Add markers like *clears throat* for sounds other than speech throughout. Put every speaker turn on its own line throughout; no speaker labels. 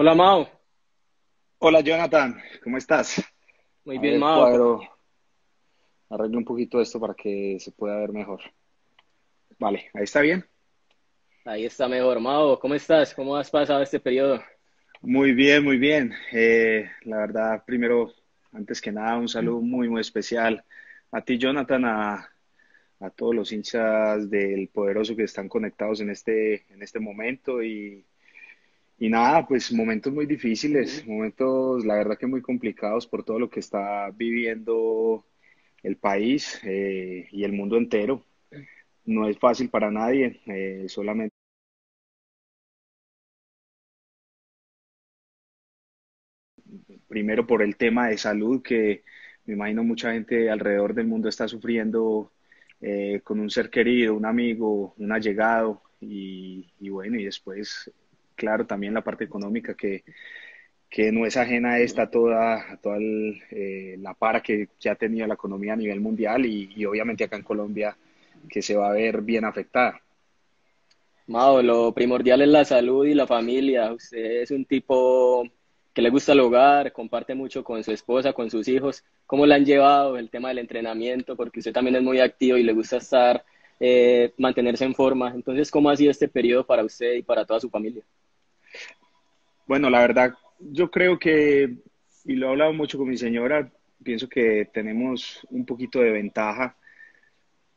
Hola, Mao.
Hola, Jonathan. ¿Cómo estás?
Muy bien,
ver,
Mao.
cuadro, arreglo un poquito esto para que se pueda ver mejor. Vale, ahí está bien.
Ahí está mejor, Mao. ¿Cómo estás? ¿Cómo has pasado este periodo?
Muy bien, muy bien. Eh, la verdad, primero, antes que nada, un saludo muy, muy especial a ti, Jonathan, a, a todos los hinchas del Poderoso que están conectados en este, en este momento y, y nada, pues momentos muy difíciles, momentos, la verdad que muy complicados por todo lo que está viviendo el país eh, y el mundo entero. No es fácil para nadie, eh, solamente primero por el tema de salud que me imagino mucha gente alrededor del mundo está sufriendo eh, con un ser querido, un amigo, un allegado y, y bueno, y después, claro, también la parte económica que, que no es ajena a esta, toda, toda el, eh, la para que ya tenido la economía a nivel mundial y, y obviamente acá en Colombia que se va a ver bien afectada.
Mao, lo primordial es la salud y la familia. Usted es un tipo que le gusta el hogar, comparte mucho con su esposa, con sus hijos. ¿Cómo le han llevado el tema del entrenamiento? Porque usted también es muy activo y le gusta estar, eh, mantenerse en forma. Entonces, ¿cómo ha sido este periodo para usted y para toda su familia?
Bueno, la verdad, yo creo que, y lo he hablado mucho con mi señora, pienso que tenemos un poquito de ventaja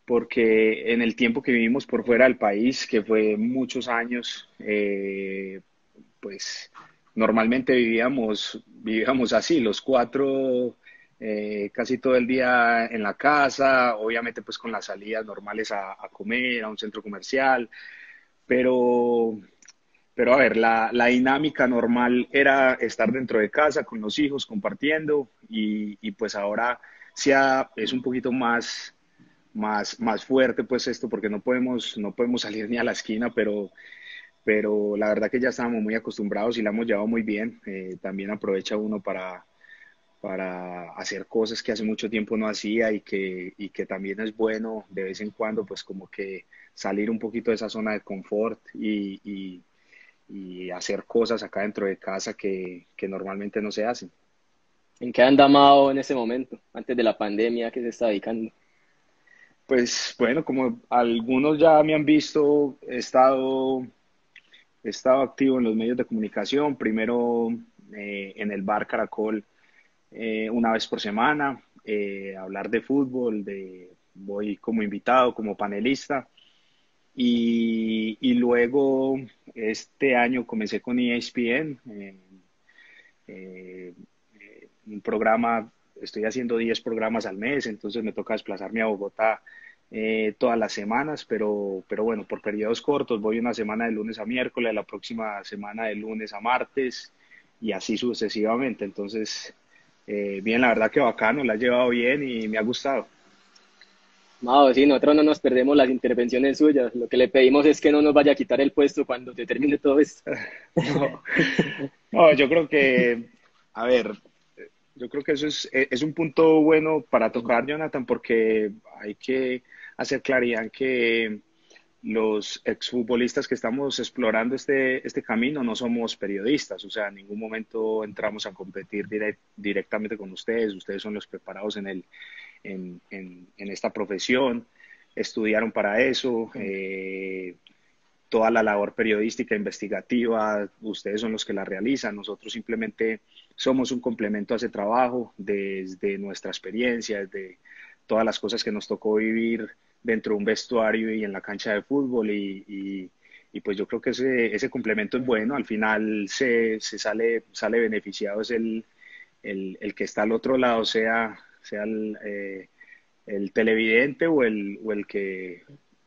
porque en el tiempo que vivimos por fuera del país, que fue muchos años, eh, pues normalmente vivíamos, vivíamos así, los cuatro, eh, casi todo el día en la casa, obviamente pues con las salidas normales a, a comer, a un centro comercial, pero, pero a ver, la, la dinámica normal era estar dentro de casa con los hijos, compartiendo, y, y pues ahora sea, es un poquito más más, más fuerte pues esto porque no podemos, no podemos salir ni a la esquina, pero, pero la verdad que ya estábamos muy acostumbrados y la hemos llevado muy bien. Eh, también aprovecha uno para, para hacer cosas que hace mucho tiempo no hacía y que, y que también es bueno de vez en cuando pues como que salir un poquito de esa zona de confort y, y, y hacer cosas acá dentro de casa que, que normalmente no se hacen.
¿En qué anda Mao en ese momento, antes de la pandemia, que se está dedicando?
Pues bueno, como algunos ya me han visto, he estado, he estado activo en los medios de comunicación, primero eh, en el bar Caracol eh, una vez por semana, eh, hablar de fútbol, de, voy como invitado, como panelista, y, luego este año comencé con ESPN, eh, eh, un programa, estoy haciendo 10 programas al mes, entonces me toca desplazarme a Bogotá eh, todas las semanas, pero, pero bueno, por periodos cortos, voy una semana de lunes a miércoles, la próxima semana de lunes a martes y así sucesivamente. Entonces, eh, bien, la verdad que bacano, la he llevado bien y me ha gustado.
Mao, sí, nosotros no nos perdemos las intervenciones suyas. Lo que le pedimos es que no nos vaya a quitar el puesto cuando termine todo esto. *laughs*
No, yo creo que, a ver, yo creo que eso es, es un punto bueno para tocar, Jonathan, porque hay que hacer claridad que los exfutbolistas que estamos explorando este, este camino no somos periodistas, o sea, en ningún momento entramos a competir direct, directamente con ustedes, ustedes son los preparados en, el, en, en, en esta profesión, estudiaron para eso, eh, toda la labor periodística, investigativa, ustedes son los que la realizan, nosotros simplemente somos un complemento a ese trabajo desde nuestra experiencia, desde todas las cosas que nos tocó vivir dentro de un vestuario y en la cancha de fútbol y, y, y pues yo creo que ese, ese, complemento es bueno, al final se, se sale, sale beneficiado es el, el, el, que está al otro lado, sea, sea el, eh, el televidente o el, o el que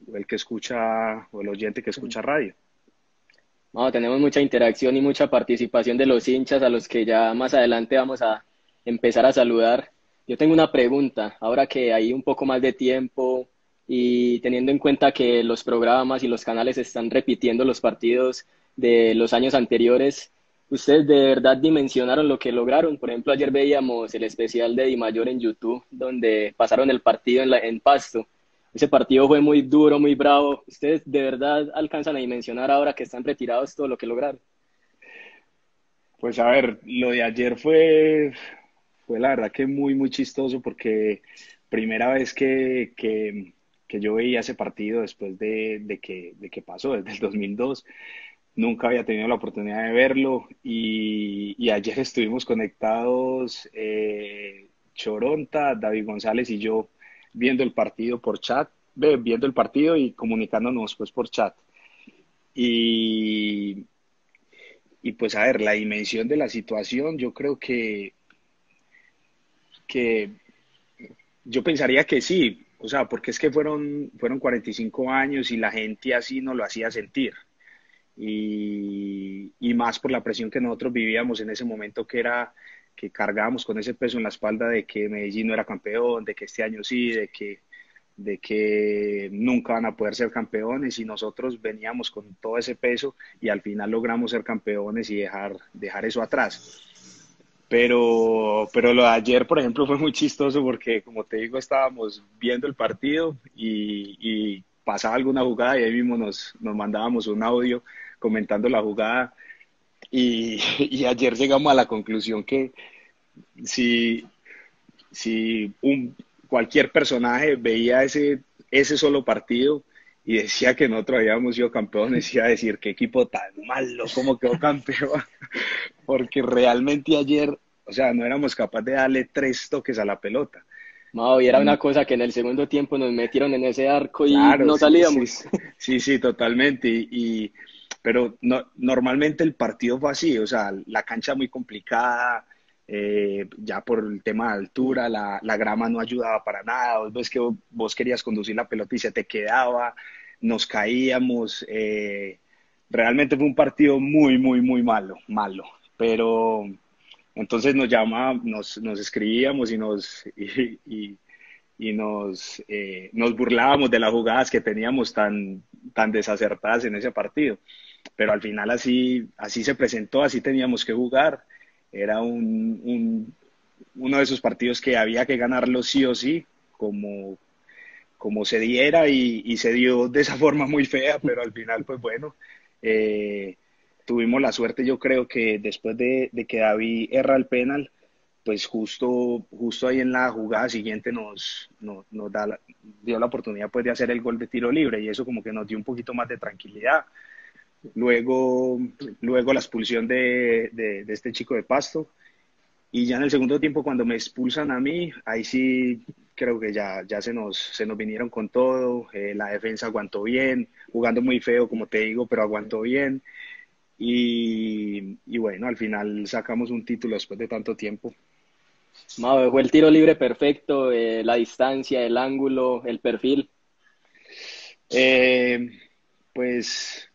o el que escucha o el oyente que escucha radio.
No, tenemos mucha interacción y mucha participación de los hinchas a los que ya más adelante vamos a empezar a saludar. Yo tengo una pregunta, ahora que hay un poco más de tiempo y teniendo en cuenta que los programas y los canales están repitiendo los partidos de los años anteriores, ¿ustedes de verdad dimensionaron lo que lograron? Por ejemplo, ayer veíamos el especial de Di Mayor en YouTube, donde pasaron el partido en, la, en Pasto ese partido fue muy duro, muy bravo. ¿Ustedes de verdad alcanzan a dimensionar ahora que están retirados todo lo que lograron?
Pues a ver, lo de ayer fue, fue la verdad que muy, muy chistoso porque primera vez que, que, que yo veía ese partido después de, de, que, de que pasó, desde el 2002. Nunca había tenido la oportunidad de verlo y, ayer estuvimos conectados eh, Choronta, David González y yo viendo el partido por chat, viendo el partido y comunicándonos pues por chat. Y, y pues a ver, la dimensión de la situación, yo creo que, que yo pensaría que sí, o sea, porque es que fueron, fueron 45 años y la gente así no lo hacía sentir. Y, más por la presión que nosotros vivíamos en ese momento que era que cargábamos con ese peso en la espalda de que Medellín no era campeón, de que este año sí, de que de que nunca van a poder ser campeones y nosotros veníamos con todo ese peso y al final logramos ser campeones y dejar, dejar eso atrás. Pero, pero lo de ayer, por ejemplo, *laughs* fue muy chistoso porque, como te digo, estábamos viendo el partido y, y pasaba alguna jugada y ahí mismo nos, nos mandábamos un audio comentando la jugada. Y, *laughs* y ayer llegamos a la conclusión que si, si un, cualquier personaje veía ese, ese solo partido y decía que nosotros habíamos sido campeones, iba a decir qué equipo tan malo, cómo quedó campeón, *laughs* porque realmente ayer, o sea, no éramos capaces de darle tres toques a la pelota.
No, y era una mm. cosa que en el segundo tiempo nos metieron en ese arco y no salíamos.
Sí, sí, totalmente. Y, pero no, normalmente el partido fue así, o sea, la cancha muy complicada, eh, ya por el tema de altura, la, la, grama no ayudaba para nada, vos ves que vos querías conducir la pelota y se te quedaba, nos caíamos, eh, realmente fue un partido muy, muy, muy malo, malo, pero entonces nos llamábamos, nos, nos escribíamos y nos, *laughs* y, y, nos, eh, nos burlábamos de las jugadas que teníamos tan, tan desacertadas en ese partido, pero al final así, así se presentó, así teníamos que jugar. Era un, uno de esos partidos que había que ganarlo sí o sí, como, como se diera y, se dio *laughs* de esa forma muy fea, pero al final, pues bueno, eh, tuvimos la suerte, yo creo que después de, que David erra el penal, pues justo, justo ahí en la jugada siguiente nos, nos, da dio la oportunidad pues de hacer el gol de tiro libre y eso como que nos dio un poquito más de tranquilidad luego, luego la expulsión de, de, este chico de Pasto. Y ya en el segundo tiempo, cuando me expulsan a mí, ahí sí creo que ya, ya se, nos, se nos vinieron con todo. Eh, la defensa aguantó bien, jugando muy feo, como te digo, pero aguantó bien. Y, y bueno, al final sacamos un título después de tanto tiempo.
fue el tiro libre perfecto, eh, la distancia, el ángulo, el perfil.
Eh, pues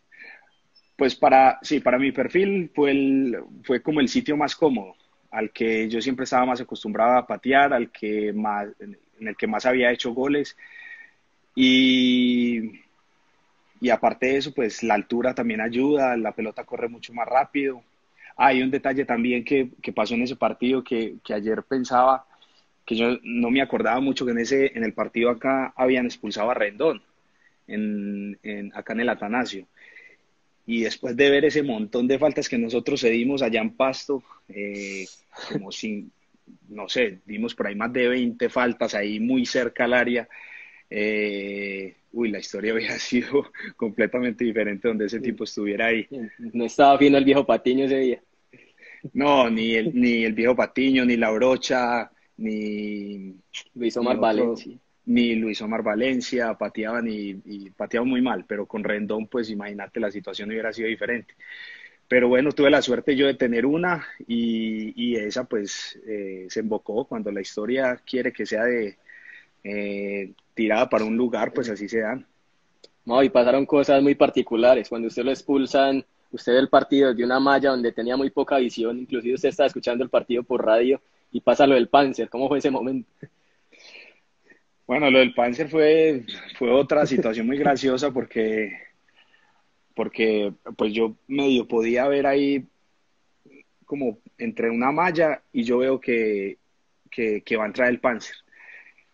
pues para, sí, para mi perfil fue, el, fue como el sitio más cómodo, al que yo siempre estaba más acostumbrado a patear, al que más, en el que más había hecho goles. Y, y aparte de eso, pues la altura también ayuda, la pelota corre mucho más rápido. hay un detalle también que, que pasó en ese partido que, que, ayer pensaba, que yo no me acordaba mucho que en, ese, en el partido acá habían expulsado a Rendón, en, en, acá en el Atanasio y después de ver ese montón de faltas que nosotros cedimos allá en Pasto, eh, como sin, no sé, dimos por ahí más de 20 faltas ahí muy cerca al área, eh, uy, la historia *laughs* había sido completamente diferente donde ese tipo estuviera ahí.
No estaba viendo el viejo Patiño ese día.
No, ni el, ni el viejo Patiño, ni la brocha, ni...
Luis Omar Valencia
ni Luis Omar Valencia pateaban y, y, pateaban muy mal, pero con Rendón, pues imagínate, la situación hubiera sido diferente. Pero bueno, tuve la suerte yo de tener una y, esa pues eh, se embocó cuando la historia quiere que sea de eh, tirada para un lugar, pues así se dan.
No, y pasaron cosas muy particulares. Cuando usted lo expulsan, usted ve el partido de una malla donde tenía muy poca visión, inclusive usted estaba escuchando el partido por radio y pasa lo del Panzer. ¿Cómo fue ese momento?
Bueno, lo del Panzer fue, fue otra situación muy graciosa porque, porque pues yo medio podía ver ahí como entre una malla y yo veo que, que, va a entrar el Panzer,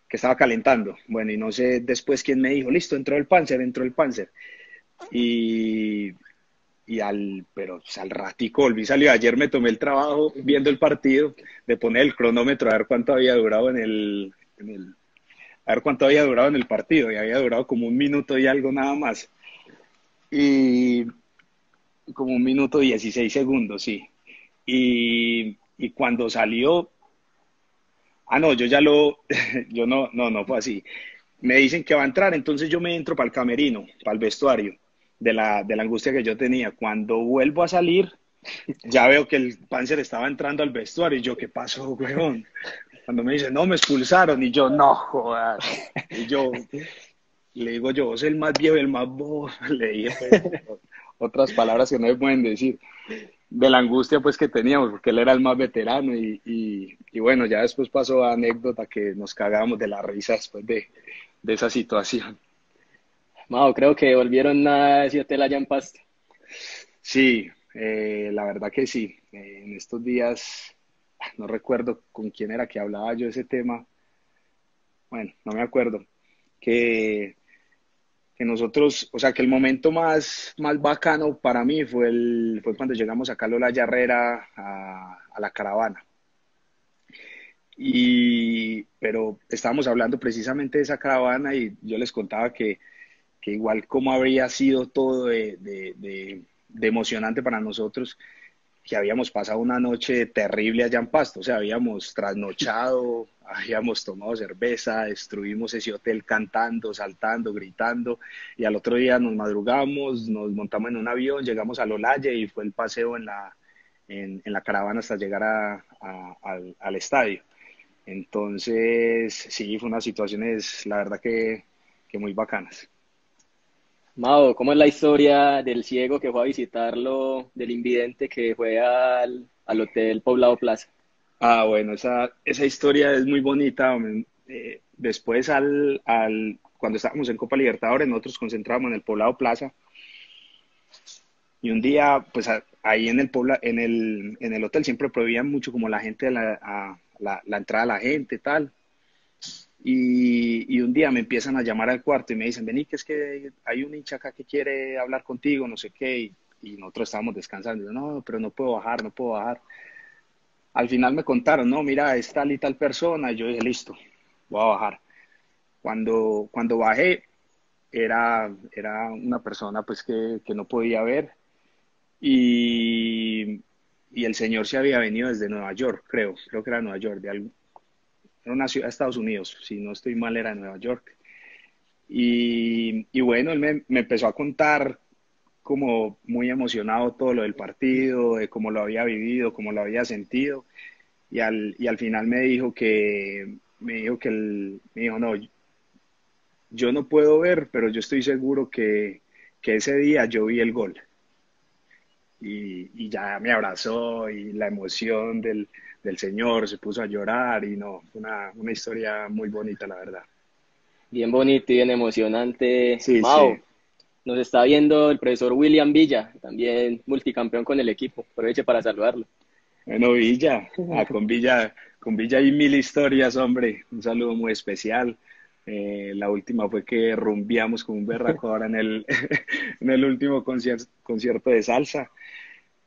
que estaba calentando. Bueno, y no sé después quién me dijo, listo, entró el Panzer, entró el Panzer. Y, y al, pero al ratico volví, salió. Ayer me tomé el trabajo viendo el partido de poner el cronómetro a ver cuánto había durado en el, a ver cuánto había durado en el partido y había durado como un minuto y algo nada más. Y como un minuto 16 segundos, sí. Y, y cuando salió, ah, no, yo ya lo, *laughs* yo no, no, no fue así. Me dicen que va a entrar, entonces yo me entro para el camerino, para el vestuario de la, de la angustia que yo tenía. Cuando vuelvo a salir, ya veo que el Panzer estaba entrando al vestuario y yo, ¿qué pasó, weón? Cuando me dice, no, me expulsaron y yo, no, jodas. Y yo, *laughs* le digo yo, vos el más viejo, el más bobo, *laughs* le dije pues, otras palabras que no me pueden decir, de la angustia pues que teníamos, porque él era el más veterano y, y, y bueno, ya después pasó anécdota que nos cagábamos de la risa después de, de esa situación.
Mao, creo que volvieron a decirte la Pasto.
Sí, eh, la verdad que sí. Eh, en estos días, *laughs* no recuerdo con quién era que hablaba yo ese tema. Bueno, no me acuerdo. Que, que nosotros, o sea, que el momento más, más bacano para mí fue, el, fue cuando llegamos a Carlos La Yarrera a, a la caravana. Y, pero estábamos hablando precisamente de esa caravana y yo les contaba que que igual como habría sido todo de, de, emocionante para nosotros, que habíamos pasado una noche terrible allá en Pasto, o sea, habíamos trasnochado, *laughs* habíamos tomado cerveza, destruimos ese hotel cantando, saltando, gritando, y al otro día nos madrugamos, nos montamos en un avión, llegamos a Lolaye y fue el paseo en la, en, en la caravana hasta llegar a, al, al, estadio. Entonces, sí, fue unas situaciones, la verdad que, que muy bacanas.
Mao, ¿cómo es la historia del ciego que fue a visitarlo, del invidente que fue al, al Hotel Poblado Plaza?
Ah, bueno, esa, esa historia es muy bonita. Eh, después, al, al, cuando estábamos en Copa Libertadores, nosotros concentramos en el Poblado Plaza. Y un día, pues ahí en el, Pobla, en, el, en el hotel siempre prohibían mucho como la gente, la, la, la entrada a la gente, tal. Y, un día me empiezan a llamar al cuarto y me dicen, vení, que es que hay un hincha acá que quiere hablar contigo, no sé qué, y, nosotros estábamos descansando. Yo, no, pero no puedo bajar, no puedo bajar. Al final me contaron, no, mira, es tal y tal persona, y yo dije, listo, voy a bajar. Cuando, cuando bajé, era, era una persona pues que, que no podía ver, y, y el señor se había venido desde Nueva York, creo, creo que era Nueva York, de algo, era una ciudad de Estados Unidos, si no estoy mal era Nueva York. Y, bueno, él me, empezó a contar como muy emocionado todo lo del partido, de cómo lo había vivido, cómo lo había sentido. Y al, final me dijo que, me dijo que el, me dijo, no, yo no puedo ver, pero yo estoy seguro que, ese día yo vi el gol. Y, ya me abrazó y la emoción del, del Señor, se puso a llorar y no, una, una historia muy bonita, la verdad.
Bien bonito y bien emocionante. Sí, sí. Nos está viendo el profesor William Villa, también multicampeón con el equipo. Aproveche para saludarlo.
Bueno, Villa, ah, con Villa, con Villa hay mil historias, hombre. Un saludo muy especial. Eh, la última fue que rumbiamos con un berraco ahora en el, *laughs* en el último concierto, concierto de salsa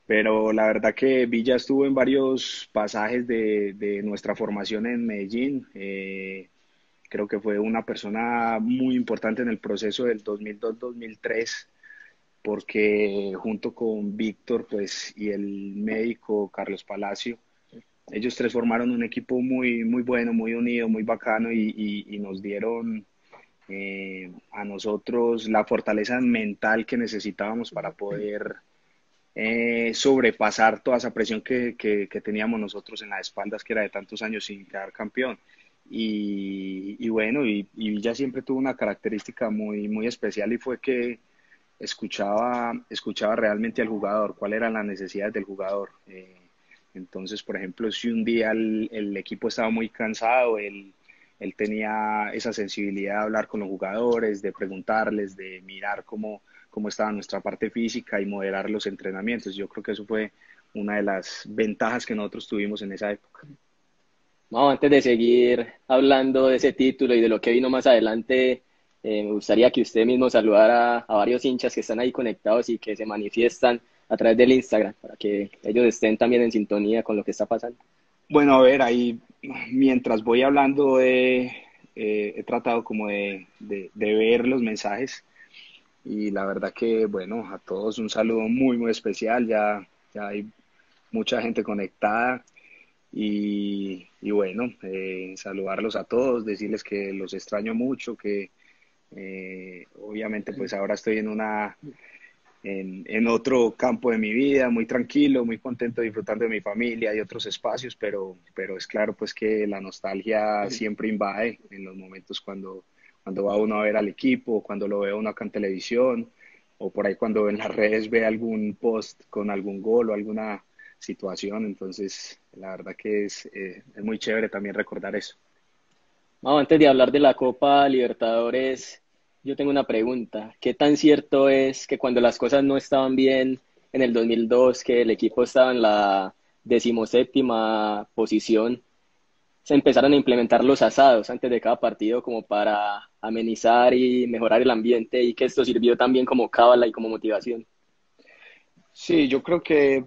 pero la verdad que Villa estuvo en varios pasajes de, nuestra formación en Medellín. Eh, creo que fue una persona muy importante en el proceso del 2002-2003, porque junto con Víctor pues, y el médico Carlos Palacio, ellos tres formaron un equipo muy, muy bueno, muy unido, muy bacano y nos dieron eh, a nosotros la fortaleza mental que necesitábamos para poder eh, sobrepasar toda esa presión que, que, teníamos nosotros en las espaldas, que era de tantos años sin quedar campeón. Y, bueno, y, Villa siempre tuvo una característica muy, muy especial y fue que escuchaba, escuchaba realmente al jugador, cuál era la necesidad del jugador. Eh, entonces, por ejemplo, si un día el, el equipo estaba muy cansado, él, él tenía esa sensibilidad de hablar con los jugadores, de preguntarles, de mirar cómo, cómo estaba nuestra parte física y moderar los entrenamientos. Yo creo que eso fue una de las ventajas que nosotros tuvimos en esa época.
Vamos, antes de seguir hablando de ese título y de lo que vino más adelante, eh, me gustaría que usted mismo saludara a varios hinchas que están ahí conectados y que se manifiestan a través del Instagram para que ellos estén también en sintonía con lo que está pasando.
Bueno, a ver, ahí mientras voy hablando he tratado como de, de, ver los mensajes y la verdad que, bueno, a todos un saludo muy, muy especial, ya, ya hay mucha gente conectada y, y bueno, eh, saludarlos a todos, decirles que los extraño mucho, que eh, obviamente pues ahora estoy en una en, en, otro campo de mi vida, muy tranquilo, muy contento disfrutando de mi familia y otros espacios, pero, pero es claro pues que la nostalgia siempre invade en los momentos cuando, cuando va uno a ver al equipo, cuando lo ve uno acá en televisión, o por ahí cuando en las redes ve algún post con algún gol o alguna situación. Entonces, la verdad que es, eh, es muy chévere también recordar eso.
antes de hablar de la Copa Libertadores, yo tengo una pregunta. ¿Qué tan cierto es que cuando las cosas no estaban bien en el 2002, que el equipo estaba en la decimoséptima posición, se empezaron a implementar los asados antes de cada partido como para amenizar y mejorar el ambiente y que esto sirvió también como cábala y como motivación?
Sí, yo creo que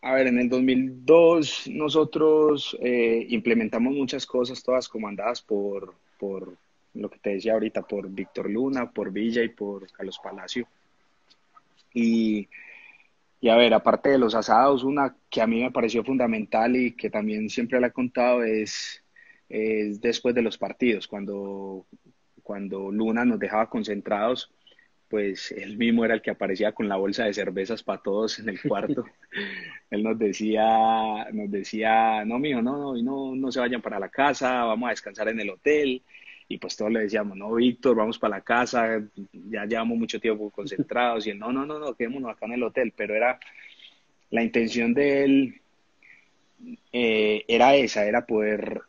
a ver, en el 2002 nosotros eh, implementamos muchas cosas, todas comandadas por, por lo que te decía ahorita, por Víctor Luna, por Villa y por Carlos Palacio. Y, y, a ver, aparte de los asados, una que a mí me pareció fundamental y que también siempre la he contado es, es después de los partidos, cuando, cuando Luna nos dejaba concentrados pues él mismo era el que aparecía con la bolsa de cervezas para todos en el cuarto. *laughs* él nos decía, nos decía, no, mijo, no, no, no, no se vayan para la casa, vamos a descansar en el hotel. Y pues todos le decíamos, no, Víctor, vamos para la casa, ya llevamos mucho tiempo concentrados. Y él, no, no, no, no, quedémonos acá en el hotel. Pero era, la intención de él eh, era esa, era poder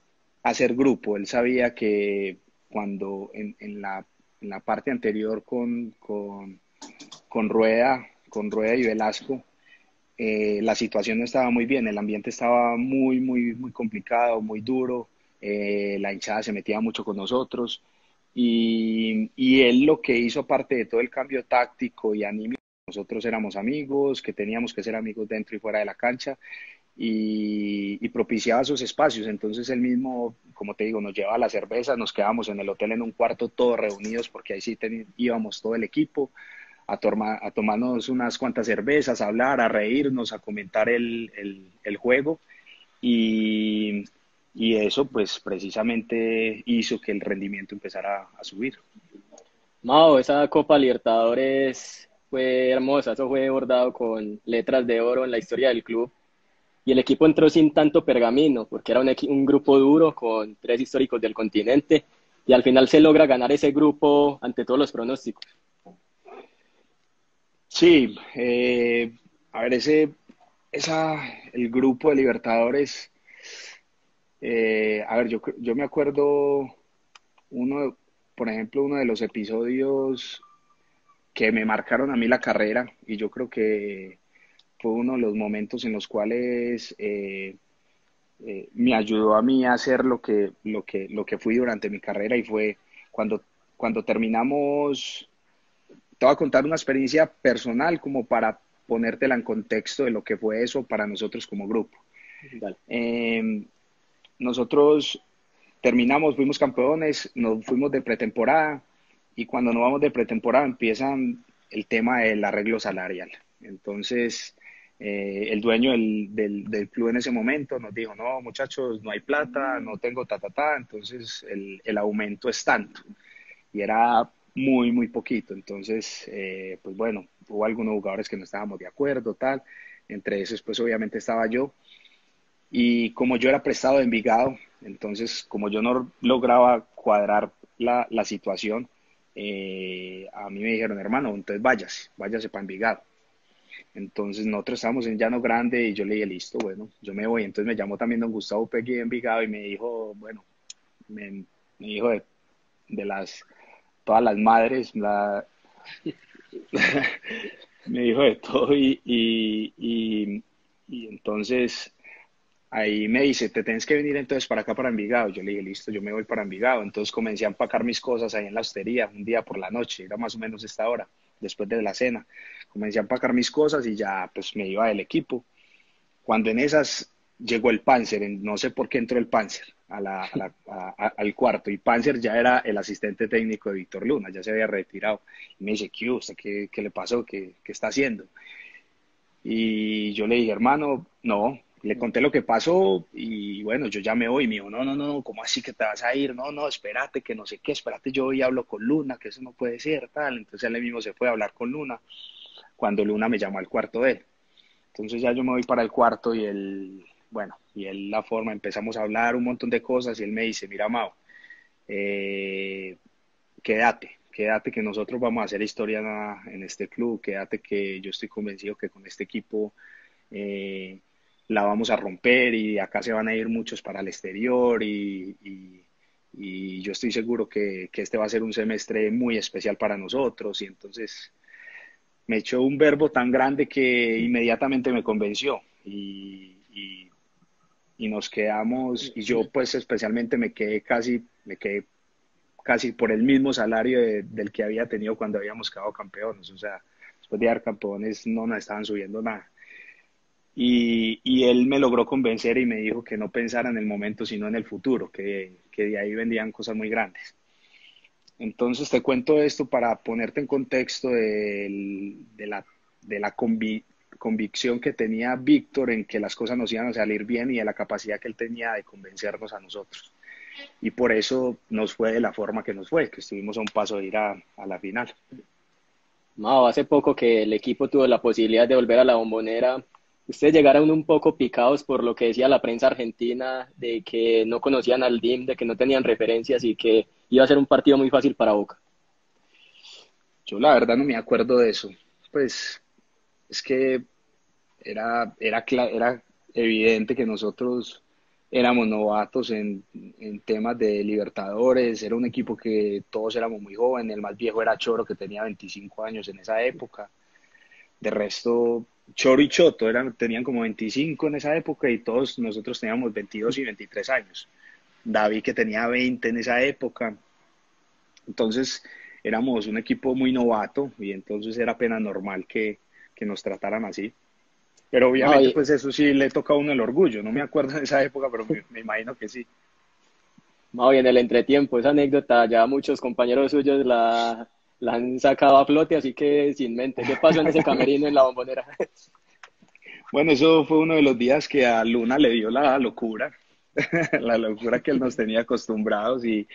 hacer grupo. Él sabía que cuando en, la en la parte anterior con, con, con Rueda, con Rueda y Velasco, eh, la situación no estaba muy bien, el ambiente estaba muy, muy, muy complicado, muy duro, eh, la hinchada se metía mucho con nosotros y, y, él lo que hizo aparte de todo el cambio táctico y anímico, nosotros éramos amigos, que teníamos que ser amigos dentro y fuera de la cancha y, propiciaba sus espacios. Entonces él mismo, como te digo, nos llevaba la cerveza, nos quedábamos en el hotel en un cuarto todos reunidos porque ahí sí íbamos todo el equipo a, a tomarnos unas cuantas cervezas, a hablar, a reírnos, a comentar el, el, juego y, y, eso pues precisamente hizo que el rendimiento empezara a subir.
Mao, esa Copa Libertadores fue hermosa, eso fue bordado con letras de oro en la historia del club y el equipo entró sin tanto pergamino, porque era un, un, grupo duro con tres históricos del continente, y al final se logra ganar ese grupo ante todos los pronósticos.
Sí, eh, a ver, ese, esa, el grupo de Libertadores, eh, a ver, yo, yo me acuerdo uno, por ejemplo, uno de los episodios que me marcaron a mí la carrera, y yo creo que fue uno de los momentos en los cuales eh, eh, me ayudó a mí a hacer lo que, lo, que, lo que fui durante mi carrera y fue cuando, cuando terminamos, te voy a contar una experiencia personal como para ponértela en contexto de lo que fue eso para nosotros como grupo. Eh, nosotros terminamos, fuimos campeones, nos fuimos de pretemporada y cuando nos vamos de pretemporada empiezan el tema del arreglo salarial. Entonces, eh, el dueño del, del, club en ese momento nos dijo, no, muchachos, no hay plata, no tengo ta, ta, ta, entonces el, el aumento es tanto. Y era muy, muy poquito. Entonces, eh, pues bueno, hubo algunos jugadores que no estábamos de acuerdo, tal. Entre esos, pues obviamente estaba yo. Y como yo era prestado de Envigado, entonces como yo no lograba cuadrar la, la situación, eh, a mí me dijeron, hermano, entonces váyase, váyase para Envigado. Entonces nosotros estábamos en Llano Grande y yo le dije, listo, bueno, yo me voy. Entonces me llamó también don Gustavo Pegui de Envigado y me dijo, bueno, me, dijo de, las, todas las madres, *laughs* me dijo de todo y, y, entonces ahí me dice, te tienes que venir entonces para acá, para Envigado. Yo le dije, listo, yo me voy para Envigado. Entonces comencé a empacar mis cosas ahí en la hostería, un día por la noche, era más o menos esta hora, después de la cena. Comencé a empacar mis cosas y ya pues me iba del equipo. Cuando en esas llegó el Panzer, no sé por qué entró el Panzer al cuarto y Panzer ya era el asistente técnico de Víctor Luna, ya se había retirado. Y me dice, ¿qué, usted, qué, qué le pasó? ¿Qué, ¿Qué está haciendo? Y yo le dije, hermano, no, le conté lo que pasó y bueno, yo ya me voy y me dijo, no, no, no, ¿cómo así que te vas a ir? No, no, espérate, que no sé qué, espérate, yo hoy hablo con Luna, que eso no puede ser, tal. Entonces él mismo se fue a hablar con Luna cuando Luna me llamó al cuarto de él. Entonces ya yo me voy para el cuarto y él, bueno, y él la forma, empezamos a hablar un montón de cosas y él me dice, mira, Mao, eh, quédate, quédate que nosotros vamos a hacer historia en este club, quédate que yo estoy convencido que con este equipo eh, la vamos a romper y acá se van a ir muchos para el exterior y, yo estoy seguro que, este va a ser un semestre muy especial para nosotros y entonces me echó un verbo tan grande que inmediatamente me convenció y, nos quedamos y yo pues especialmente me quedé casi me quedé casi por el mismo salario del que había tenido cuando habíamos quedado campeones o sea después de dar campeones no nos estaban subiendo nada y, él me logró convencer y me dijo que no pensara en el momento, sino en el futuro, que, que de ahí vendían cosas muy grandes. Entonces te cuento esto para ponerte en contexto de, de la, de la convicción que tenía Víctor en que las cosas nos iban a salir bien y de la capacidad que él tenía de convencernos a nosotros. Y por eso nos fue de la forma que nos fue, que estuvimos a un paso de ir a, a la final.
Mao, hace poco que el equipo tuvo la posibilidad de volver a la bombonera, ustedes llegaron un poco picados por lo que decía la prensa argentina, de que no conocían al DIM, de que no tenían referencias y que iba a ser un partido muy fácil para Boca.
Yo la verdad no me acuerdo de eso. Pues es que era, era, era evidente que nosotros éramos novatos en, en, temas de Libertadores, era un equipo que todos éramos muy jóvenes, el más viejo era Choro que tenía 25 años en esa época. De resto, Choro y Choto eran, tenían como 25 en esa época y todos nosotros teníamos 22 y 23 años. David que tenía 20 en esa época. Entonces éramos un equipo muy novato y entonces era pena normal que, que nos trataran así. Pero obviamente pues eso sí le toca a uno el orgullo. No me acuerdo de esa época, pero me, imagino que sí.
Muy bien, el entretiempo, esa anécdota, ya muchos compañeros suyos la, la han sacado a flote, así que sin mente. ¿Qué pasó en ese camerino en la bombonera? *laughs*
Bueno, eso fue uno de los días que a Luna le dio la locura, *laughs* la locura que él nos tenía acostumbrados y,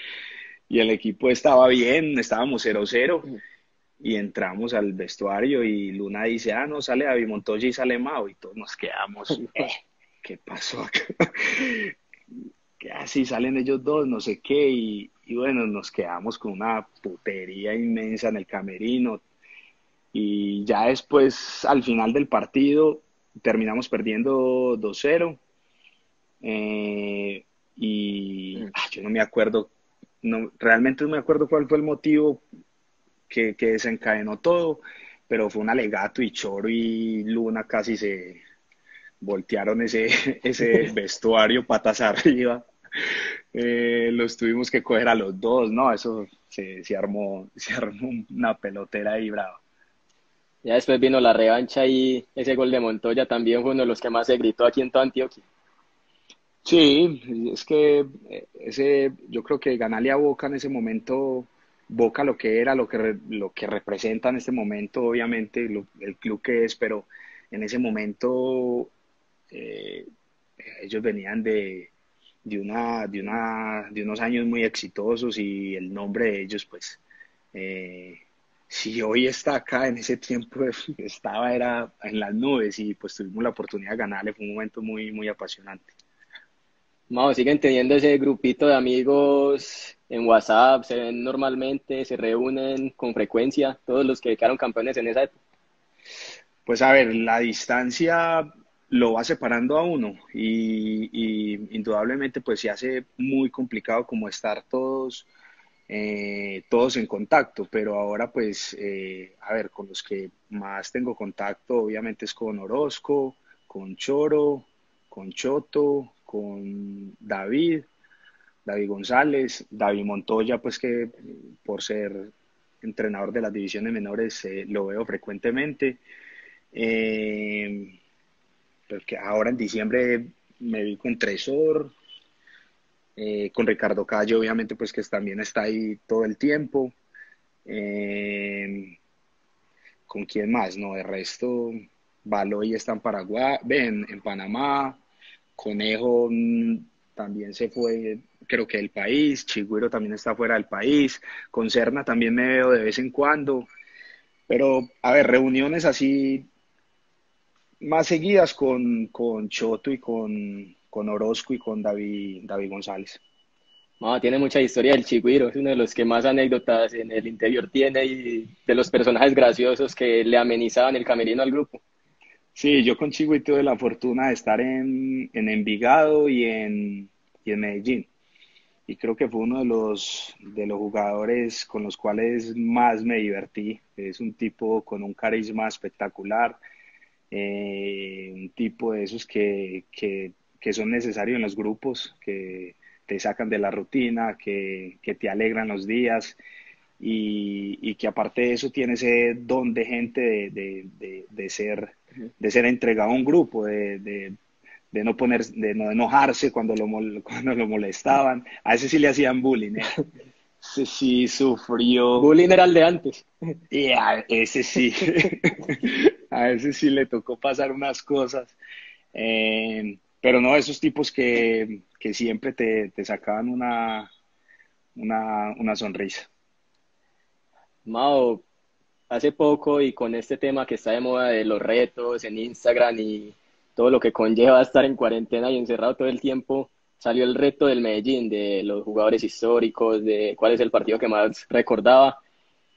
y el equipo estaba bien, estábamos 0-0 y entramos al vestuario y Luna dice, ah, no, sale David Montoya y sale Mao y todos nos quedamos, *laughs* eh, ¿qué pasó acá? así salen ellos dos, no sé qué, y, y bueno, nos quedamos con una putería inmensa en el camerino. Y ya después, al final del partido, terminamos perdiendo 2-0. Eh, y mm. ah, yo no me acuerdo, no, realmente no me acuerdo cuál fue el motivo que, que desencadenó todo, pero fue un alegato y Choro y Luna casi se voltearon ese, *laughs* ese *laughs* vestuario patas arriba *laughs* eh, los tuvimos que coger a los dos, ¿no? Eso se, se, armó, *laughs* se armó una pelotera ahí brava.
Ya después vino la revancha y ese gol de Montoya también fue uno de los que más se gritó aquí en toda Antioquia.
Sí, es que eh, ese, yo creo que ganarle a Boca en ese momento, Boca lo que era, lo que, lo que representa en este momento, obviamente, el club que es, pero en ese momento eh, ellos venían de, de, una, de, una, de unos años muy exitosos y el nombre de ellos, pues, eh, si hoy está acá, en ese tiempo *laughs* estaba era en las nubes y pues tuvimos la oportunidad de ganarle, fue un momento muy, muy apasionante.
Mao, siguen teniendo ese grupito de amigos en WhatsApp, se ven normalmente, se reúnen con frecuencia, todos los que quedaron campeones en esa época.
Pues a ver, la distancia lo va separando a uno y, indudablemente pues se hace muy complicado como estar todos eh, todos en contacto pero ahora pues eh, a ver con los que más tengo contacto obviamente es con Orozco con Choro con Choto, con David, David González, David Montoya, pues que por ser entrenador de las divisiones menores eh, lo veo frecuentemente. Eh, porque ahora en diciembre me vi con Tresor, eh, con Ricardo Calle, obviamente, pues que también está ahí todo el tiempo. ¿Con quién más? No, de resto, Baloy está en Paraguay, ven, en Panamá, Conejo mm, también se fue, creo que del país, Chigüiro también está fuera del país, con Cerna también me veo de vez en cuando, pero a ver, reuniones así más seguidas con, con Choto y con, con Orozco y con David, David González.
tiene mucha historia el Chigüiro, es uno de los que más anécdotas en el interior tiene y de los personajes graciosos que le amenizaban el camerino al grupo.
Sí, yo con Chigüiro tuve la fortuna de estar en, en Envigado y en, y en Medellín. Y creo que fue uno de los, de los jugadores con los cuales más me divertí. Es un tipo con un carisma espectacular, eh, un tipo de esos que, que, que, son necesarios en los grupos, que te sacan de la rutina, que, que te alegran los días y, y, que aparte de eso tiene ese don de gente de, de, de, ser, de ser entregado a un grupo, de, de no poner, de no enojarse cuando lo, *laughs* cuando lo molestaban. A ese sí le hacían bullying. ¿eh? *laughs* Ese sí sufrió.
Bullying era el de antes.
Y a ese sí. *laughs* a ese sí le tocó pasar unas cosas. Eh, pero no, esos tipos que, que siempre te, te sacaban una, una, una sonrisa.
Mao, hace poco y con este tema que está de moda de los retos en Instagram y todo lo que conlleva estar en cuarentena y encerrado todo el tiempo, salió el reto del Medellín, de los jugadores históricos, de cuál es el partido que más recordaba.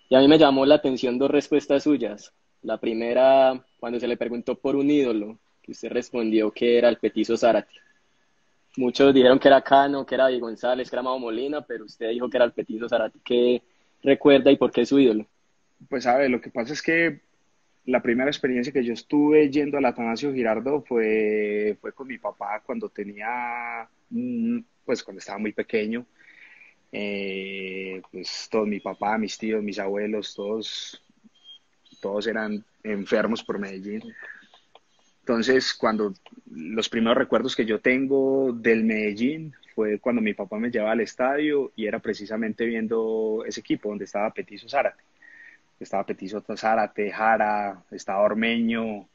Y a mí me llamó la atención dos respuestas suyas. La primera, cuando se le preguntó por un ídolo, que usted respondió que era el Petizo Zárate. Muchos dijeron que era Cano, que era Di González, que era Mao Molina, pero usted dijo que era el Petizo Zárate. ¿Qué recuerda y por qué es su ídolo?
Pues a ver, lo que pasa es que la primera experiencia que yo estuve yendo al Atanasio Girardo fue, fue con mi papá cuando tenía, pues cuando estaba muy pequeño. Eh, pues todos, mi papá, mis tíos, mis abuelos, todos, todos eran enfermos por Medellín. Entonces, cuando los primeros recuerdos que yo tengo del Medellín fue cuando mi papá me llevaba al estadio y era precisamente viendo ese equipo donde estaba Petizo Zárate estaba Petizo Zárate, Jara, estaba Ormeño,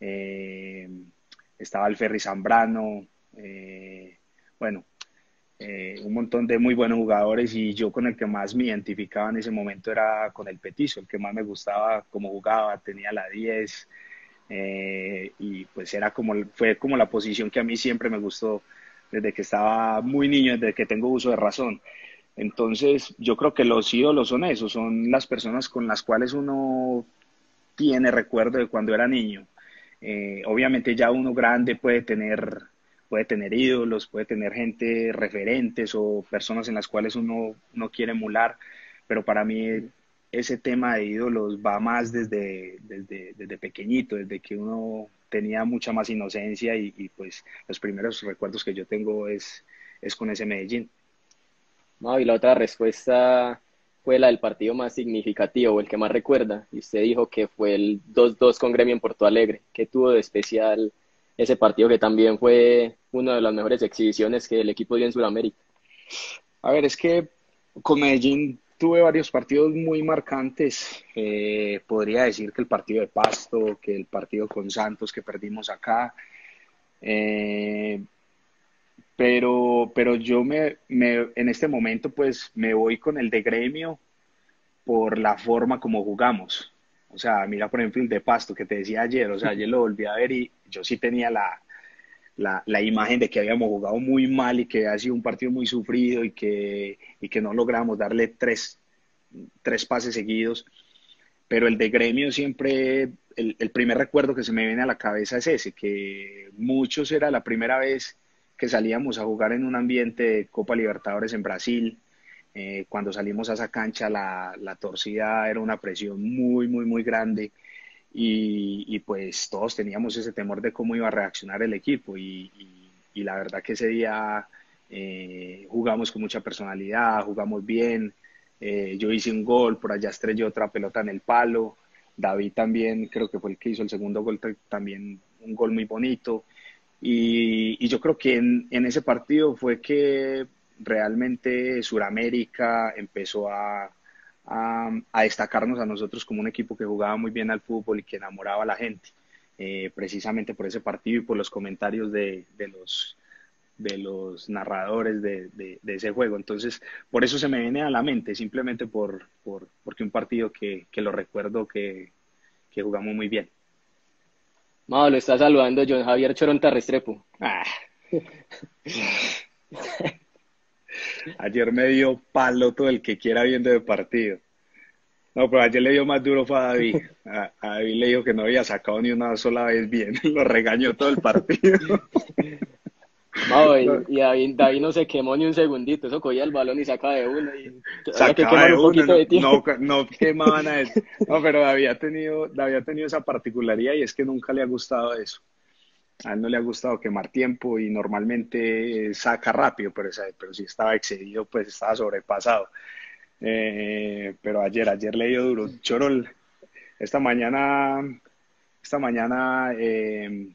eh, estaba Alferri Zambrano, eh, bueno, eh, un montón de muy buenos jugadores y yo con el que más me identificaba en ese momento era con el Petizo, el que más me gustaba cómo jugaba, tenía la 10 y pues era como, fue como la posición que a mí siempre me gustó desde que estaba muy niño, desde que tengo uso de razón. Entonces, yo creo que los ídolos son esos, son las personas con las cuales uno tiene recuerdo de cuando era niño. Eh, obviamente ya uno grande puede tener, puede tener ídolos, puede tener gente referentes o personas en las cuales uno, uno quiere emular, pero para mí ese tema de ídolos va más desde, desde, desde pequeñito, desde que uno tenía mucha más inocencia y, pues los primeros recuerdos que yo tengo es, es con ese Medellín.
No, y la otra respuesta fue la del partido más significativo, el que más recuerda. Y usted dijo que fue el 2-2 con Gremio en Porto Alegre. ¿Qué tuvo de especial ese partido que también fue una de las mejores exhibiciones que el equipo dio en Sudamérica?
A ver, es que con Medellín tuve varios partidos muy marcantes. Eh, podría decir que el partido de Pasto, que el partido con Santos que perdimos acá. Eh, pero, pero yo me, me, en este momento pues me voy con el de gremio por la forma como jugamos. O sea, mira por ejemplo el de Pasto que te decía ayer, o sea, ayer lo volví a ver y yo sí tenía la, la, la, imagen de que habíamos jugado muy mal y que ha sido un partido muy sufrido y que, y que no logramos darle tres, tres pases seguidos. Pero el de gremio siempre, el, el primer recuerdo que se me viene a la cabeza es ese, que muchos era la primera vez que salíamos a jugar en un ambiente de Copa Libertadores en Brasil. Eh, cuando salimos a esa cancha la, la, torcida era una presión muy, muy, muy grande y, pues todos teníamos ese temor de cómo iba a reaccionar el equipo y, la verdad que ese día eh, jugamos con mucha personalidad, jugamos bien, eh, yo hice un gol, por allá estrellé otra pelota en el palo, David también creo que fue el que hizo el segundo gol, también un gol muy bonito y, yo creo que en, en ese partido fue que realmente Suramérica empezó a, a, destacarnos a nosotros como un equipo que jugaba muy bien al fútbol y que enamoraba a la gente, eh, precisamente por ese partido y por los comentarios de, de los de los narradores de, de, ese juego. Entonces, por eso se me viene a la mente, simplemente por, por porque un partido que, que lo recuerdo que, que, jugamos muy bien.
Mao, lo está saludando John Javier Choronta Restrepo. Ah. *laughs*
Ayer me dio palo todo el que quiera viendo de partido. No, pero ayer le dio más duro fue a David. A, David le dijo que no había sacado ni una sola vez bien. *laughs* Lo regañó todo el partido. *laughs*
No, y, David, no se quemó ni un segundito. Eso cogía el balón y sacaba de uno. Y
sacaba de uno. No, no, quemaban a él. *laughs* No, pero David ha, tenido, David ha tenido esa particularidad y es que nunca le ha gustado eso a él no le ha gustado quemar tiempo y normalmente saca rápido, pero, pero si estaba excedido, pues estaba sobrepasado. Eh, pero ayer, ayer le dio duro. Chorol, esta mañana, esta mañana eh,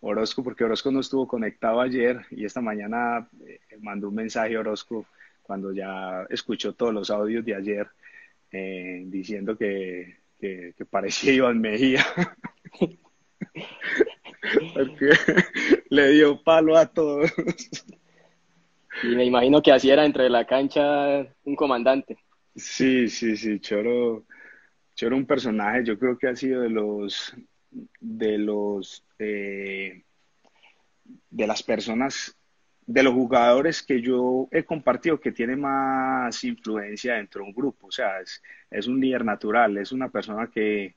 Orozco, porque Orozco no estuvo conectado ayer y esta mañana eh, mandó un mensaje a Orozco cuando ya escuchó todos los audios de ayer diciendo que, que, que parecía Iván Mejía. *laughs* porque *laughs* le dio palo a todos.
Y me imagino que así era entre la cancha un comandante.
Sí, sí, sí, Choro, Choro un personaje, yo creo que ha sido de los de los eh, de las personas de los jugadores que yo he compartido que tiene más influencia dentro de un grupo, o sea, es, es un líder natural, es una persona que,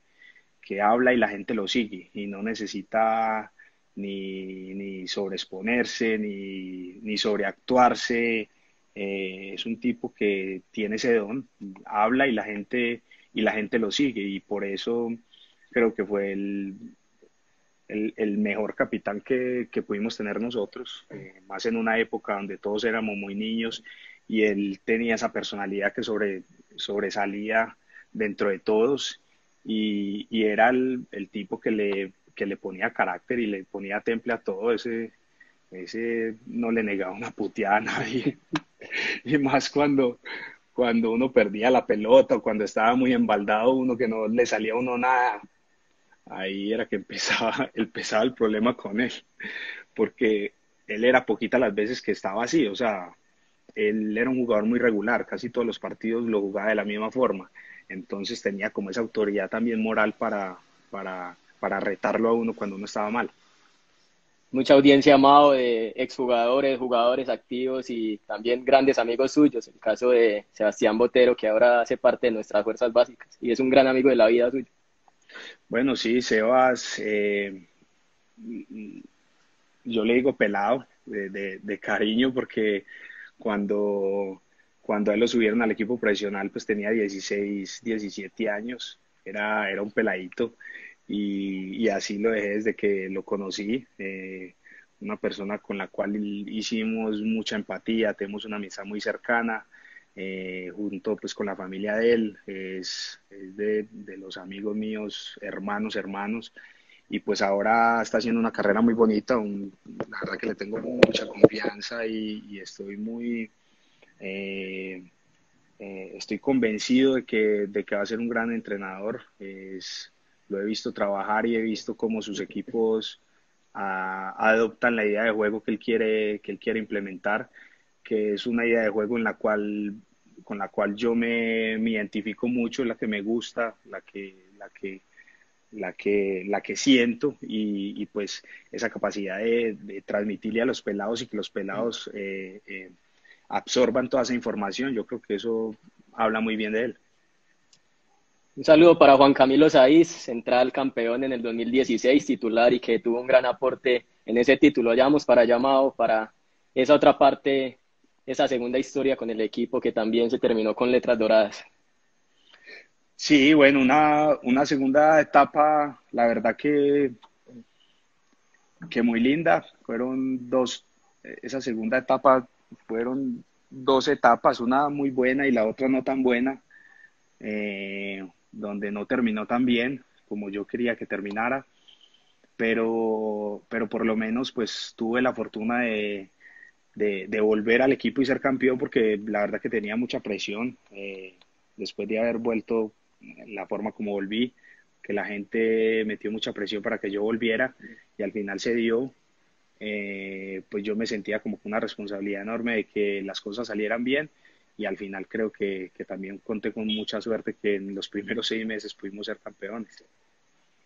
que habla y la gente lo sigue y no necesita ni, ni sobreexponerse, ni, ni sobreactuarse. Eh, es un tipo que tiene ese don, habla y la gente, y la gente lo sigue y por eso creo que fue el, el, mejor capitán que, que, pudimos tener nosotros, eh, más en una época donde todos éramos muy niños y él tenía esa personalidad que sobre, sobresalía dentro de todos y, era el, el, tipo que le, que le ponía carácter y le ponía temple a todo ese, ese no le negaba una puteada a nadie. *laughs* y más cuando, cuando uno perdía la pelota o cuando estaba muy embaldado uno que no le salía a uno nada. Ahí era que empezaba, *laughs* empezaba el problema con él, porque él era poquita las veces que estaba así, o sea, él era un jugador muy regular, casi todos los partidos lo jugaba de la misma forma entonces tenía como esa autoridad también moral para, para, para retarlo a uno cuando uno estaba mal.
Mucha audiencia, Amado, de exjugadores, jugadores activos y también grandes amigos suyos. El caso de Sebastián Botero, que ahora hace parte de nuestras fuerzas básicas y es un gran amigo de la vida suya.
Bueno, sí, Sebas, eh, yo le digo pelado de, de cariño porque cuando cuando a él lo subieron al equipo profesional, pues tenía 16, 17 años, era, era un peladito. Y, así lo dejé desde que lo conocí. Eh, una persona con la cual hicimos mucha empatía, tenemos una amistad muy cercana, eh, junto pues con la familia de él, es, de, los amigos míos, hermanos, hermanos, y pues ahora está haciendo una carrera muy bonita, la verdad que le tengo mucha confianza y estoy muy, eh, eh, estoy convencido de que, de que va a ser un gran entrenador. Es, lo he visto trabajar y he visto cómo sus equipos adoptan la idea de juego que él quiere, que él quiere implementar, que es una idea de juego en la cual, con la cual yo me, identifico mucho, la que me gusta, la que, la que, la que, la que siento y, pues esa capacidad de, transmitirle a los pelados y que los pelados eh, absorban toda esa información. Yo creo que eso habla muy bien de él.
Un saludo para Juan Camilo Saiz, central campeón en el 2016, titular y que tuvo un gran aporte en ese título. Llamamos para llamado para esa otra parte, esa segunda historia con el equipo que también se terminó con letras doradas.
Sí, bueno, una, una segunda etapa, la verdad que, que muy linda. Fueron dos, esa segunda etapa fueron dos etapas, una muy buena y la otra no tan buena, eh, donde no terminó tan bien como yo quería que terminara, pero, pero por lo menos pues tuve la fortuna de, de, volver al equipo y ser campeón porque la verdad que tenía mucha presión eh, después de haber vuelto la forma como volví, que la gente metió mucha presión para que yo volviera y al final se dio, eh, pues yo me sentía como con una responsabilidad enorme de que las cosas salieran bien y al final creo que, que también conté con mucha suerte que en los primeros seis meses pudimos ser campeones.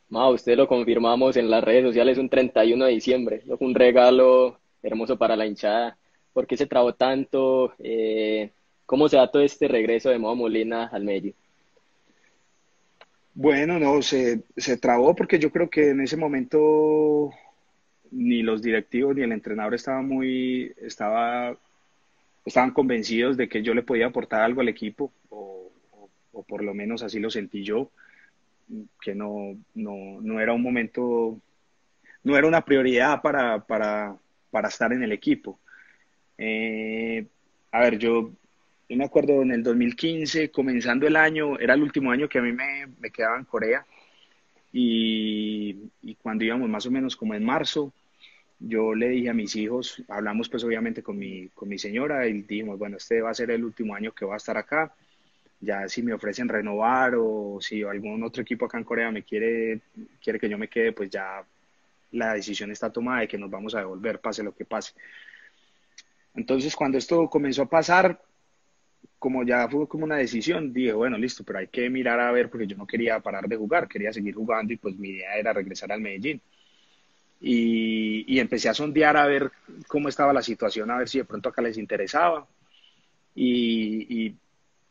Ma, usted lo confirmamos en las redes sociales un 31 de diciembre, un regalo hermoso para la hinchada. ¿Por qué se trabó tanto? Eh, ¿Cómo se da todo este regreso de Moa Molina al medio?
Bueno, no, se, se trabó porque yo creo que en ese momento ni los directivos ni el entrenador estaban muy, estaba, estaban convencidos de que yo le podía aportar algo al equipo, o, o, por lo menos así lo sentí yo, que no, no, no era un momento, no era una prioridad para, para, para estar en el equipo. Eh, a ver, yo yo me acuerdo en el 2015, comenzando el año, era el último año que a mí me, me quedaba en Corea. Y, y, cuando íbamos más o menos como en marzo, yo le dije a mis hijos, hablamos pues obviamente con mi, con mi señora y dijimos, bueno, este va a ser el último año que va a estar acá. Ya si me ofrecen renovar o si algún otro equipo acá en Corea me quiere, quiere que yo me quede, pues ya la decisión está tomada de que nos vamos a devolver, pase lo que pase. Entonces, cuando esto comenzó a pasar, como ya fue como una decisión, dije, bueno, listo, pero hay que mirar a ver porque yo no quería parar de jugar, quería seguir jugando y pues mi idea era regresar al Medellín. Y, y empecé a sondear a ver cómo estaba la situación, a ver si de pronto acá les interesaba. Y, y,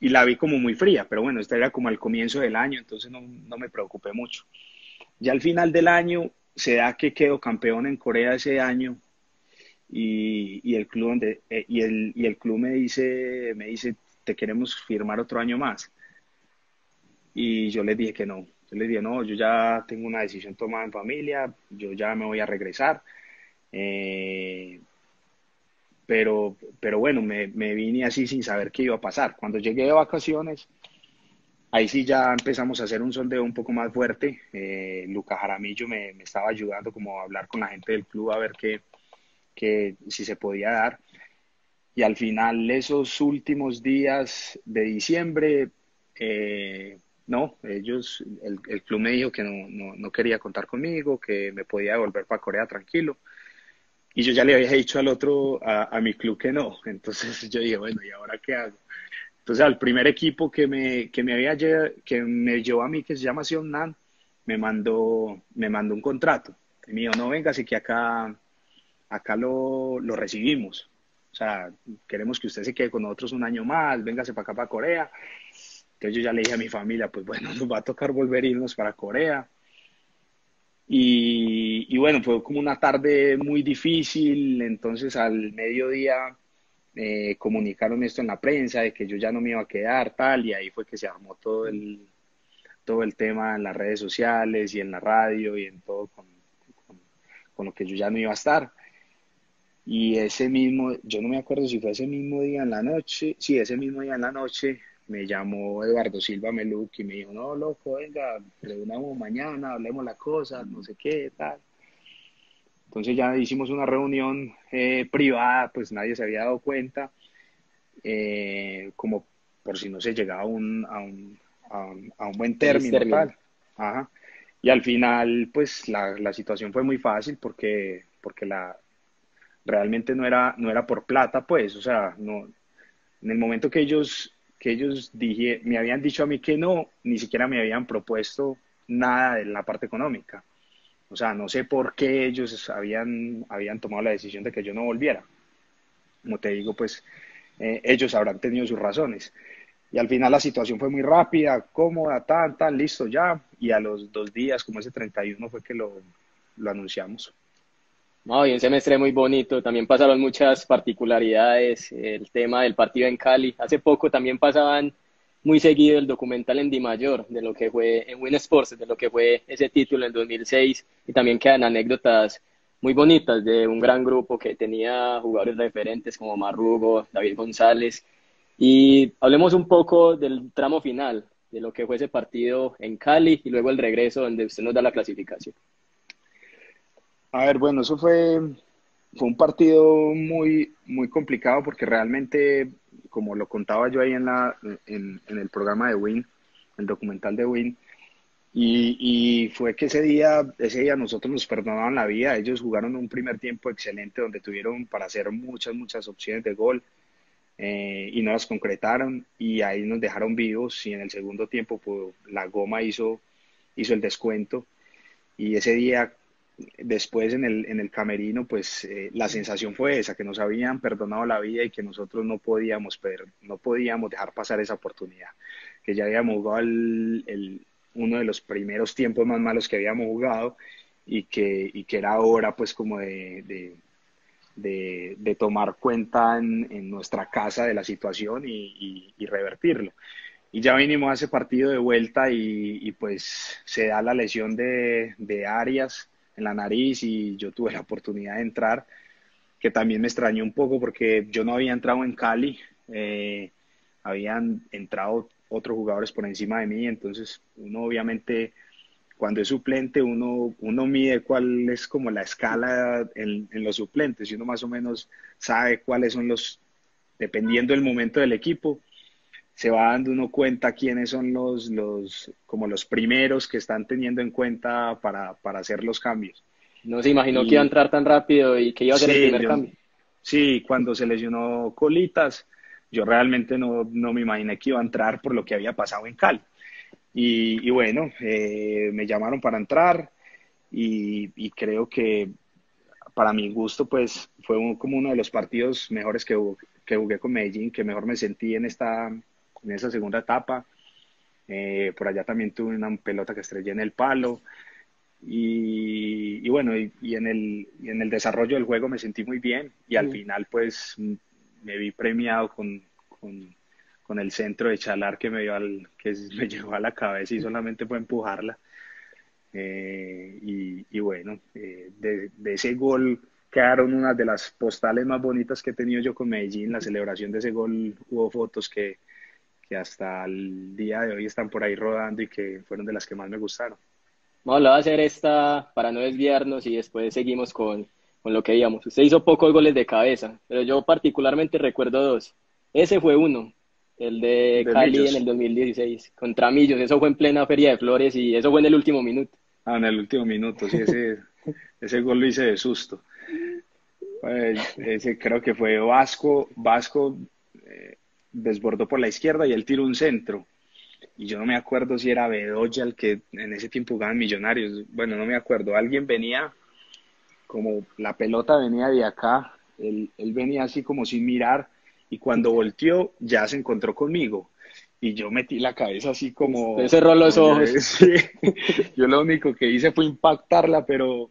y la vi como muy fría, pero bueno, este era como el comienzo del año, entonces no, no me preocupé mucho. Ya al final del año se da que quedo campeón en Corea ese año y, el club donde, eh, el, y el club me dice me dice te queremos firmar otro año más. Y yo les dije que no. Yo les dije, no, yo ya tengo una decisión tomada en familia, yo ya me voy a regresar. Eh, pero, pero bueno, me, me, vine así sin saber qué iba a pasar. Cuando llegué de vacaciones, ahí sí ya empezamos a hacer un sondeo un poco más fuerte. Eh, Luca Jaramillo me, me, estaba ayudando como a hablar con la gente del club a ver qué, qué, si se podía dar y al final esos últimos días de diciembre, eh, no, ellos, el, el, club me dijo que no, no, no, quería contar conmigo, que me podía devolver para Corea tranquilo. Y yo ya le había dicho al otro, a, a, mi club que no. Entonces *laughs* yo dije, bueno, ¿y ahora qué hago? Entonces al primer equipo que me, que me había que me llevó a mí, que se llama Nan, me mandó, me mandó un contrato. Y me dijo, no, venga, así que acá, acá lo, lo recibimos. O sea, queremos que usted se quede con nosotros un año más, véngase para acá, para Corea. Entonces yo ya le dije a mi familia, pues bueno, *laughs* nos va a tocar volver a irnos para Corea. Y, bueno, fue como una tarde muy difícil, entonces al mediodía eh, comunicaron esto en la prensa, de que yo ya no me iba a quedar, tal, y ahí fue que se armó todo el, todo el tema en las redes sociales y en la radio y en todo con, con lo que yo ya no iba a estar. Y ese mismo, yo no me acuerdo si fue ese mismo día en la noche, sí, ese mismo día en la noche me llamó Eduardo Silva Meluc y me dijo, no, loco, venga, reunamos mañana, hablemos la cosa, no sé qué, tal. Entonces ya hicimos una reunión eh, privada, pues nadie se había dado cuenta, eh, como por si no se llegaba a un, a un, a un, buen término, tal. Ajá. Y al final, pues la, la situación fue muy fácil porque, porque la, realmente no era, no era por plata, pues, o sea, no, en el momento que ellos, que ellos dije, me habían dicho a mí que no, ni siquiera me habían propuesto nada de la parte económica. O sea, no sé por qué ellos habían, habían tomado la decisión de que yo no volviera. Como te digo, pues eh, ellos habrán tenido sus razones. Y al final la situación fue muy rápida, cómoda, tan, tan, listo ya. Y a los dos días, como ese 31, fue que lo, lo anunciamos.
No, y un semestre muy bonito. También pasaron muchas particularidades. El tema del partido en Cali. Hace poco también pasaban muy seguido el documental en Di Mayor de lo que fue en Win Sports, de lo que fue ese título en 2006 y también quedan anécdotas muy bonitas de un gran grupo que tenía jugadores referentes como Marrugo, David González. Y hablemos un poco del tramo final, de lo que fue ese partido en Cali y luego el regreso donde usted nos da la clasificación.
A ver, bueno, eso fue, fue un partido muy, muy complicado porque realmente como lo contaba yo ahí en, la, en, el programa de Win, el documental de Win, y, y, fue que ese día, ese día nosotros nos perdonaban la vida. Ellos jugaron un primer tiempo excelente donde tuvieron para hacer muchas, muchas opciones de gol eh, y no las concretaron y ahí nos dejaron vivos y en el segundo tiempo pues, la goma hizo, hizo el descuento y ese día después en el, en el camerino, pues eh, la sensación fue esa, que nos habían perdonado la vida y que nosotros no podíamos, no podíamos dejar pasar esa oportunidad, que ya habíamos jugado el, uno de los primeros tiempos más malos que habíamos jugado y que, y que era hora pues como de, de, de, tomar cuenta en, en, nuestra casa de la situación y, y, revertirlo. Y ya vinimos a ese partido de vuelta y, y pues se da la lesión de, de Arias en la nariz y yo tuve la oportunidad de entrar, que también me extrañó un poco porque yo no había entrado en Cali, eh, habían entrado otros jugadores por encima de mí, entonces uno obviamente cuando es suplente uno, uno mide cuál es como la escala en, en los suplentes y uno más o menos sabe cuáles son los, dependiendo del momento del equipo, se va dando uno cuenta quiénes son los, los, como los primeros que están teniendo en cuenta para, para hacer los cambios.
No se imaginó que iba a entrar tan rápido y que iba a ser el primer cambio.
Sí, cuando se lesionó Colitas, yo realmente no, no, me imaginé que iba a entrar por lo que había pasado en Cali. Y, y bueno, eh, me llamaron para entrar y, y, creo que para mi gusto, pues fue como uno de los partidos mejores que, que jugué con Medellín, que mejor me sentí en esta, en esa segunda etapa. Eh, por allá también tuve una pelota que estrellé en el palo. Y, bueno, y, en el, en el desarrollo del juego me sentí muy bien y al final pues me vi premiado con, con, el centro de Chalar que me, dio al, que me *laughs* llevó a la cabeza y solamente fue empujarla. Eh, y, bueno, eh, de, de, ese gol quedaron una de las postales más bonitas que he tenido yo con Medellín. La celebración de ese gol hubo fotos que, que hasta el día de hoy están por ahí rodando y que fueron de las que más me gustaron.
Vamos a hacer esta para no desviarnos y después seguimos con, con lo que digamos. Usted hizo pocos goles de cabeza, pero yo particularmente recuerdo dos. Ese fue uno, el de, Cali en el 2016, contra Millos. Eso fue en plena Feria de Flores y eso fue en el último minuto.
Ah, en el último minuto, sí, ese, *laughs* ese gol lo hice de susto. Pues, ese creo que fue Vasco, Vasco eh, desbordó por la izquierda y él tiró un centro. Y yo no me acuerdo si era Bedoya el que en ese tiempo jugaba Millonarios. Bueno, no me acuerdo. Alguien venía, como la pelota venía de acá, él, él venía así como sin mirar y cuando volteó ya se encontró conmigo. Y yo metí la cabeza así como...
cerró los ojos. *laughs*
Yo lo único que hice fue impactarla, pero,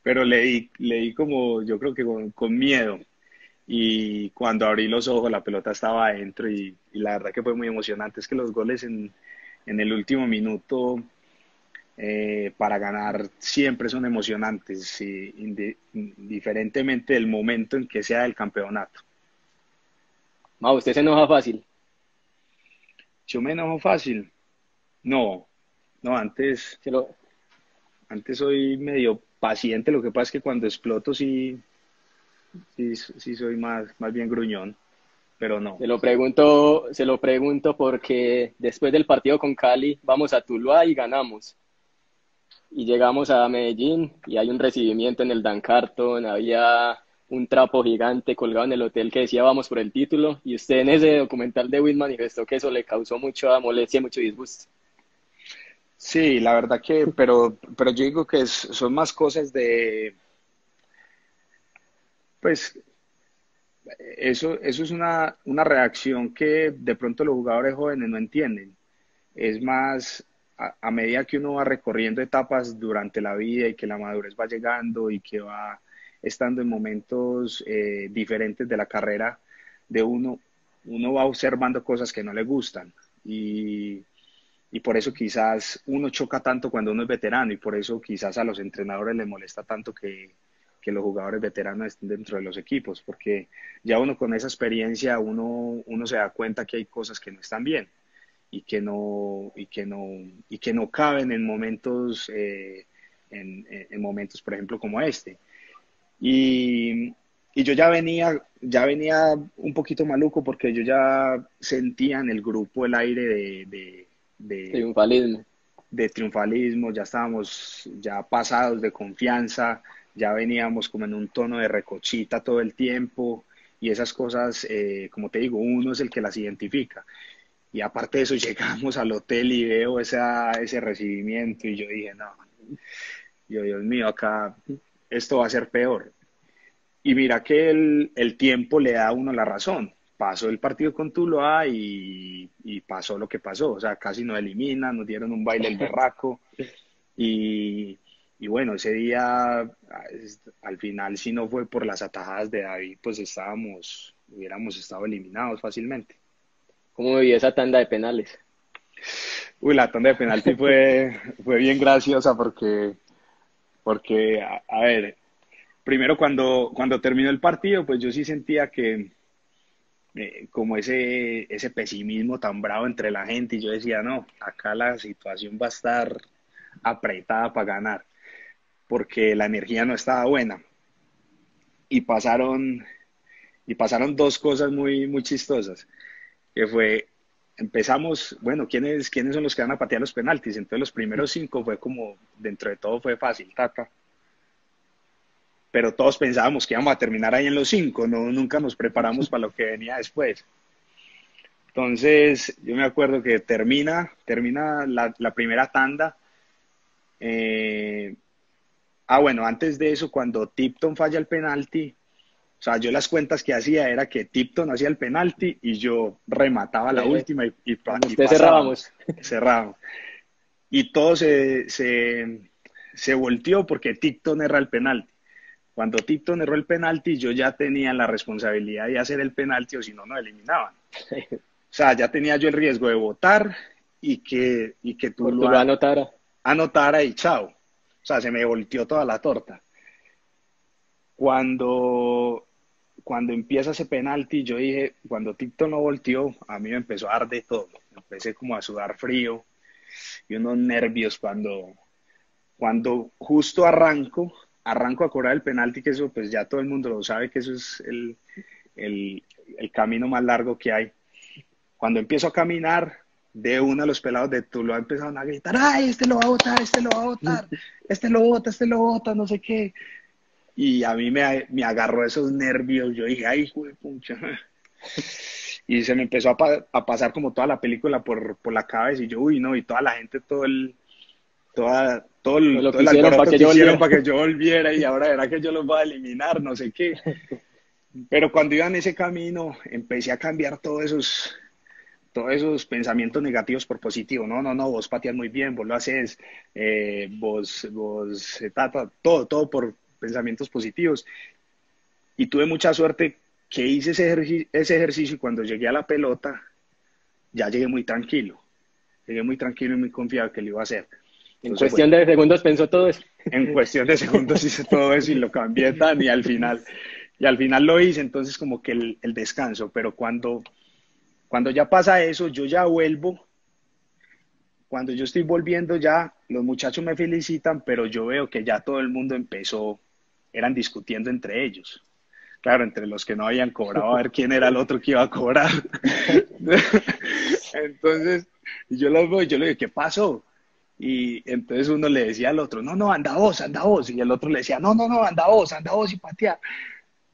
pero le di, le di como, yo creo que con, con miedo y cuando abrí los ojos la pelota estaba adentro y, la verdad que fue muy emocionante. Es que los goles en, en el último minuto eh, para ganar siempre son emocionantes, indiferentemente del momento en que sea el campeonato.
Ma, ¿usted se enoja fácil?
Yo me enojo fácil. No, no, antes,
lo...
antes soy medio paciente, lo que pasa es que cuando exploto sí, sí, sí soy más, más bien gruñón, pero no.
Se lo pregunto, se lo pregunto porque después del partido con Cali vamos a Tuluá y ganamos. Y llegamos a Medellín y hay un recibimiento en el Dan Carton, había un trapo gigante colgado en el hotel que decía vamos por el título y usted en ese documental de Win manifestó que eso le causó mucha molestia, mucho disgusto.
Sí, la verdad que, pero, pero yo digo que son más cosas de, pues eso, eso es una, una reacción que de pronto los jugadores jóvenes no entienden. Es más, a, medida que uno va recorriendo etapas durante la vida y que la madurez va llegando y que va estando en momentos eh, diferentes de la carrera de uno, uno va observando cosas que no le gustan. y, y por eso quizás uno choca tanto cuando uno es veterano y por eso quizás a los entrenadores les molesta tanto que, que los jugadores veteranos estén dentro de los equipos, porque ya uno con esa experiencia, uno, uno se da cuenta que hay cosas que no están bien y que no, y que no, y que no caben en momentos, eh, en, en, momentos, por ejemplo, como este. Y, y, yo ya venía, ya venía un poquito maluco porque yo ya sentía en el grupo el aire de, de, de
triunfalismo.
De triunfalismo, ya estábamos ya pasados de confianza, ya veníamos como en un tono de recochita todo el tiempo y esas cosas, eh, como te digo, uno es el que las identifica. Y aparte de eso, *laughs* llegamos al hotel y veo esa, ese recibimiento y yo dije, no, yo, Dios mío, acá esto va a ser peor. Y mira que el, el tiempo le da a uno la razón. Pasó el partido con Tuluá y, y pasó lo que pasó. O sea, casi nos eliminan, nos dieron un baile el *laughs* berraco. Y, y bueno, ese día, al final, si no fue por las atajadas de David, pues estábamos, hubiéramos estado eliminados fácilmente.
¿Cómo vivió esa tanda de penales?
Uy, la tanda de penalti fue, fue bien graciosa porque, porque a, ver, primero cuando, cuando terminó el partido, pues yo sí sentía que eh, como ese, ese pesimismo tan bravo entre la gente y yo decía, no, acá la situación va a estar apretada para ganar porque la energía no estaba buena. Y pasaron, y pasaron dos cosas muy, muy chistosas, que fue, empezamos, bueno, ¿quiénes, ¿quiénes son los que van a patear los penaltis? Entonces los primeros cinco fue como, dentro de todo fue fácil, tata. Pero todos pensábamos que íbamos a terminar ahí en los cinco, no, nunca nos preparamos para lo que venía después. Entonces, yo me acuerdo que termina, termina la, la primera tanda, eh, Ah, bueno, antes de eso, cuando Tipton falla el penalti, o sea, yo las cuentas que hacía era que Tipton hacía el penalti y yo remataba la última y, y,
y cerrábamos.
Cerrábamos. Y todo se, se, se volteó porque Tipton erra el penalti. Cuando Tipton erró el penalti, yo ya tenía la responsabilidad de hacer el penalti o si no, nos eliminaban. O sea, ya tenía yo el riesgo de votar y que, y que tú
lo anotara.
Anotara y chao. Sea, se me volteó toda la torta. Cuando, cuando empieza ese penalti, yo dije, cuando Tito no volteó, a mí me empezó a dar de todo. Empecé como a sudar frío y unos nervios cuando, cuando justo arranco, arranco a cobrar el penalti, que eso pues ya todo el mundo lo sabe, que eso es el, el, el camino más largo que hay. Cuando empiezo a caminar, de uno de los pelados de Tuluá empezaron a gritar, ay, este lo va a votar, este lo va a votar, *laughs* este lo vota, este lo vota, no sé qué. Y a mí me, me agarró esos nervios, yo dije, ay, hijo de pucha. *laughs* Y se me empezó a, a, pasar como toda la película por, por la cabeza y yo, uy, no, y toda la gente, todo el, toda, todo el,
lo
todo el
hicieron para que,
que hicieron para que yo volviera y *laughs* ahora era que yo los voy a eliminar, no sé qué. Pero cuando iba en ese camino, empecé a cambiar todos esos, todos esos pensamientos negativos por positivo. No, no, no, vos pateas muy bien, vos lo haces, eh, vos, vos, tata, todo, todo por pensamientos positivos. Y tuve mucha suerte que hice ese ejercicio, ese ejercicio y cuando llegué a la pelota, ya llegué muy tranquilo. Llegué muy tranquilo y muy confiado que lo iba a hacer.
En cuestión de segundos pensó todo eso.
En cuestión de segundos hice todo eso y lo cambié tan y al final, y al final lo hice, entonces como que el, el descanso, pero cuando, cuando ya pasa eso, yo ya vuelvo, cuando yo estoy volviendo ya, los muchachos me felicitan, pero yo veo que ya todo el mundo empezó, eran discutiendo entre ellos. Claro, entre los que no habían cobrado, a ver *laughs* quién era el otro que iba a cobrar. *laughs* entonces, yo los veo y yo le digo, ¿qué pasó? Y entonces uno le decía al otro, no, no, anda vos, anda vos. Y el otro le decía, no, no, no, anda vos, anda vos y patea.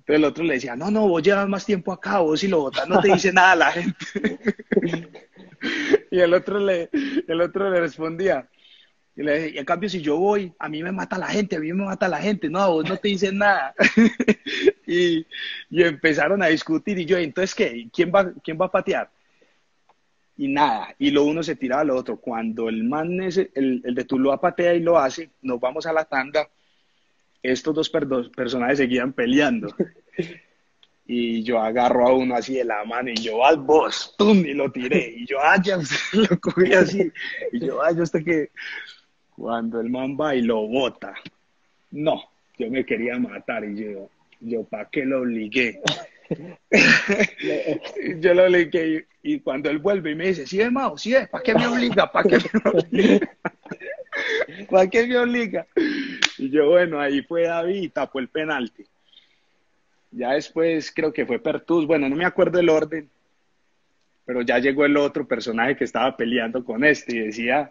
Entonces el otro le decía, no, no, vos llevas más tiempo acá, vos si lo votas no te dice nada la gente. *laughs* y el otro le, el otro le respondía, y, le, y en cambio si yo voy, a mí me mata la gente, a mí me mata la gente, no, a vos no te dicen nada. *laughs* y, y empezaron a discutir y yo, entonces, ¿qué? ¿Quién va, quién va a patear? y nada, y lo uno se tiraba al otro. Cuando el man, ese, el, el de Tuluá patea y lo hace, nos vamos a la tanda, estos dos per personajes seguían peleando. *laughs* y yo agarro a uno así de la mano y yo al vos, ¡tum! y lo tiré. Y yo, ah, ya *laughs* lo cogí así. Y yo, ah, yo hasta que cuando el man va y lo bota. No, yo me quería matar y yo, yo, ¿para qué lo obligué? *laughs* yo lo obligué y, cuando él vuelve y me dice, sí, hermano, sí, ¿para qué me obliga? ¿Para qué me obliga? ¿Para qué me obliga? *laughs* Y yo, bueno, ahí fue David y tapó el penalti. Ya después creo que fue Pertus, bueno, no me acuerdo el orden, pero ya llegó el otro personaje que estaba peleando con este y decía,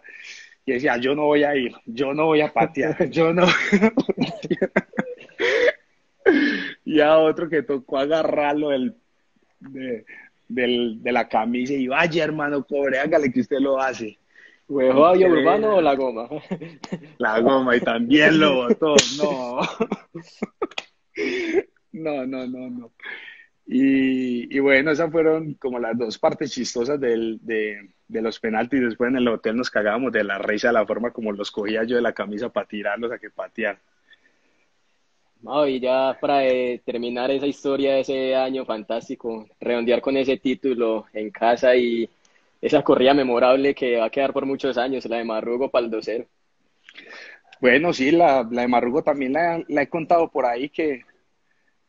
y decía, yo no voy a ir, yo no voy a patear, *laughs* yo no *laughs* y a otro que tocó agarrarlo del, de, de la camisa y vaya hermano, pobre, hágale que usted lo hace.
¿Huevo urbano o la goma? *laughs*
La goma y también lo botó, no. *laughs* No, no, no, no. Y, bueno, esas fueron como las dos partes chistosas del, de, de, los penaltis. Después en el hotel nos cagábamos de la risa, la forma como los cogía yo de la camisa para tirarlos a que patear.
No, y ya para eh, terminar esa historia de ese año fantástico, redondear con ese título en casa y esa corrida memorable que va a quedar por muchos años, la de Marrugo para el 2
Bueno, sí, la, la de Marrugo también la, la, he contado por ahí que,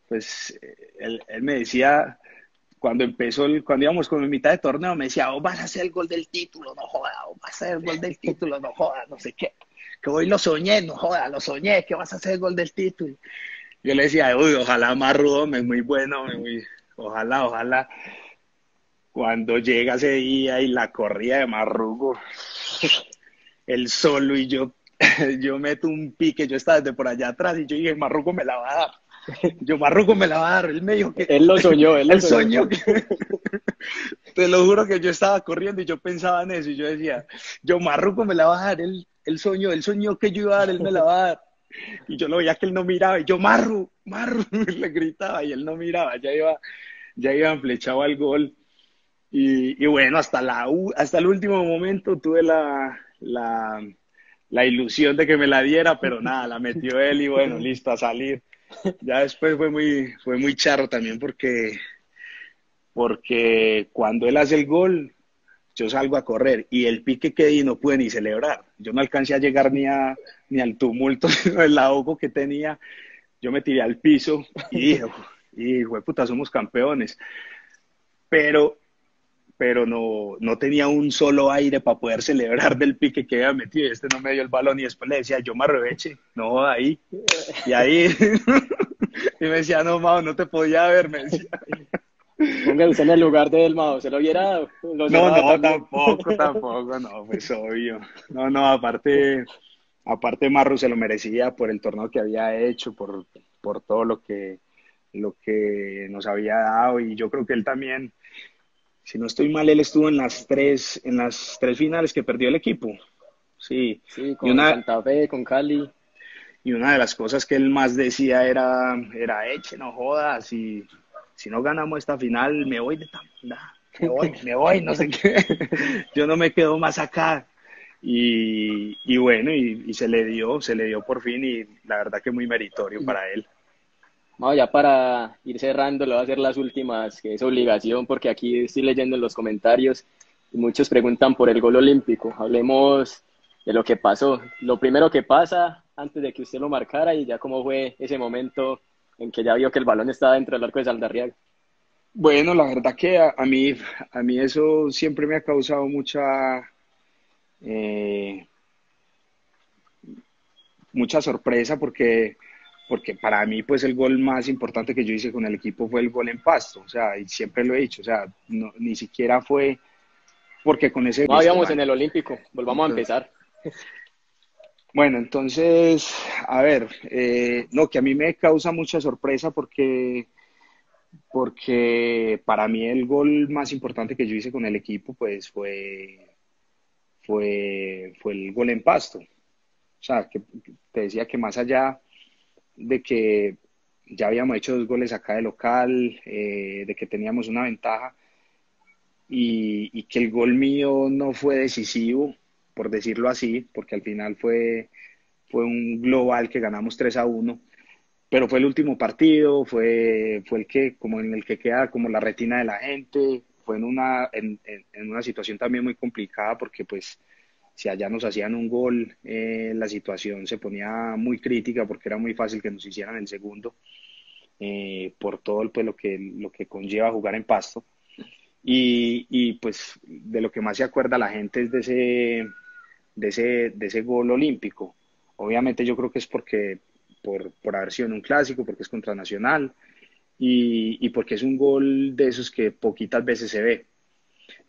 pues, él, él me decía, cuando empezó, el, cuando íbamos con mi mitad de torneo, me decía, oh, vas a hacer el gol del título, no joda, oh, vas a hacer el gol del título, no joda, no sé qué. Que hoy lo soñé, no joda, lo soñé, que vas a hacer el gol del título. Yo le decía, uy, ojalá Marrugo, me muy bueno, muy, ojalá, ojalá cuando llega ese día y la corrida de Marrugo, *laughs* el solo y yo, *laughs* yo meto un pique, yo estaba desde por allá atrás y yo dije, Marrugo me la va a dar. Yo, Marrugo me la va a dar. Él me dijo que.
Él lo soñó, él lo soñó. *laughs*
te lo juro que yo estaba corriendo y yo pensaba en eso y yo decía, yo, Marrugo me la va a dar. Él, él soñó, él soñó que yo iba a dar, él me la va a dar. Y yo lo veía que él no miraba y yo, Marru, Marru, le gritaba y él no miraba, ya iba, ya iba flechado al gol. Y, bueno, hasta, la, hasta el último momento tuve la, la, la, ilusión de que me la diera, pero *laughs* nada, la metió él y bueno, listo a salir. Ya después fue muy, fue muy charro también porque, porque cuando él hace el gol, yo salgo a correr y el pique que di no pude ni celebrar. Yo no alcancé a llegar ni, a, ni al tumulto, *laughs* el ahogo que tenía. Yo me tiré al piso y dije, y puta, somos campeones. Pero pero no, no tenía un solo aire para poder celebrar del pique que había metido. Este no me dio el balón y después le decía, yo me arreveche, no, ahí. Y ahí, *laughs* y me decía, no, Mao, no te podía ver, me decía.
Póngase en el lugar del Mao, ¿se lo hubiera dado?
no, no, tampoco, tampoco, no, pues obvio. No, no, aparte, aparte Marru se lo merecía por el torneo que había hecho, por, por todo lo que, lo que nos había dado y yo creo que él también si no estoy mal, él estuvo en las tres, en las tres finales que perdió el equipo. Sí,
sí con una, Santa Fe, con Cali.
Y una de las cosas que él más decía era, era eche, no jodas, si, si no ganamos esta final, me voy de tanda, me voy, me voy, no sé qué. *laughs* Yo no me quedo más acá. Y, y bueno, y, y, se le dio, se le dio por fin y la verdad que muy meritorio para él.
Bueno, ya para ir cerrando, le voy a hacer las últimas, que es obligación, porque aquí estoy leyendo en los comentarios y muchos preguntan por el gol olímpico. Hablemos de lo que pasó. Lo primero que pasa antes de que usted lo marcara y ya cómo fue ese momento en que ya vio que el balón estaba dentro del arco de Saldarriaga.
Bueno, la verdad que a, mí, a mí eso siempre me ha causado mucha, eh, mucha sorpresa porque porque para mí pues el gol más importante que yo hice con el equipo fue el gol en pasto, o sea, y siempre lo he dicho, o sea, ni siquiera fue porque con ese...
No habíamos en el Olímpico, volvamos a empezar. *laughs*
Bueno, entonces, a ver, eh, no, que a mí me causa mucha sorpresa porque, porque para mí el gol más importante que yo hice con el equipo pues fue, fue, fue el gol en pasto. O sea, que te decía que más allá de que ya habíamos hecho dos goles acá de local, eh, de que teníamos una ventaja y, que el gol mío no fue decisivo, por decirlo así, porque al final fue, fue un global que ganamos 3 a 1. pero fue el último partido, fue, fue el que, como en el que queda como la retina de la gente, fue en una, en, en una situación también muy complicada porque pues si allá nos hacían un gol, eh, la situación se ponía muy crítica porque era muy fácil que nos hicieran el segundo, eh, por todo pues, lo, que, lo que conlleva jugar en pasto. Y, y, pues de lo que más se acuerda la gente es de ese, de ese, de ese gol olímpico. Obviamente yo creo que es porque por, por haber sido en un clásico, porque es contra Nacional y, y porque es un gol de esos que poquitas veces se ve.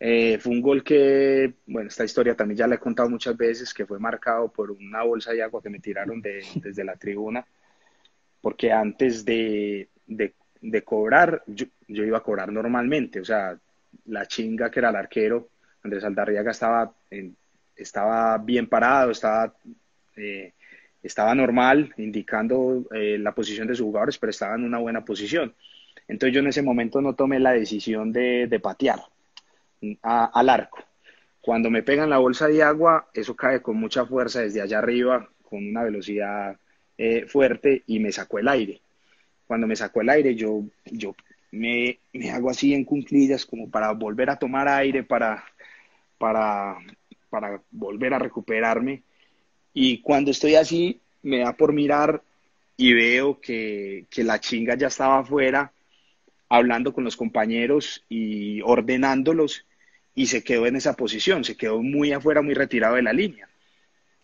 Eh, fue un gol que, bueno, esta historia también ya la he contado muchas veces, que fue marcado por una bolsa de agua que me tiraron de, *laughs* desde la tribuna, porque antes de, de, de cobrar, yo, yo, iba a cobrar normalmente, o sea, la chinga que era el arquero, Andrés Aldarriaga estaba, en, estaba bien parado, estaba, eh, estaba normal, indicando eh, la posición de sus jugadores, pero estaba en una buena posición. Entonces yo en ese momento no tomé la decisión de, de patear al arco. Cuando me pegan la bolsa de agua, eso cae con mucha fuerza desde allá arriba, con una velocidad eh, fuerte y me sacó el aire. Cuando me sacó el aire, yo, yo me, me, hago así en cunclillas como para volver a tomar aire, para, para, para volver a recuperarme. Y cuando estoy así, me da por mirar y veo que, que la chinga ya estaba afuera, hablando con los compañeros y ordenándolos y se quedó en esa posición, se quedó muy afuera, muy retirado de la línea.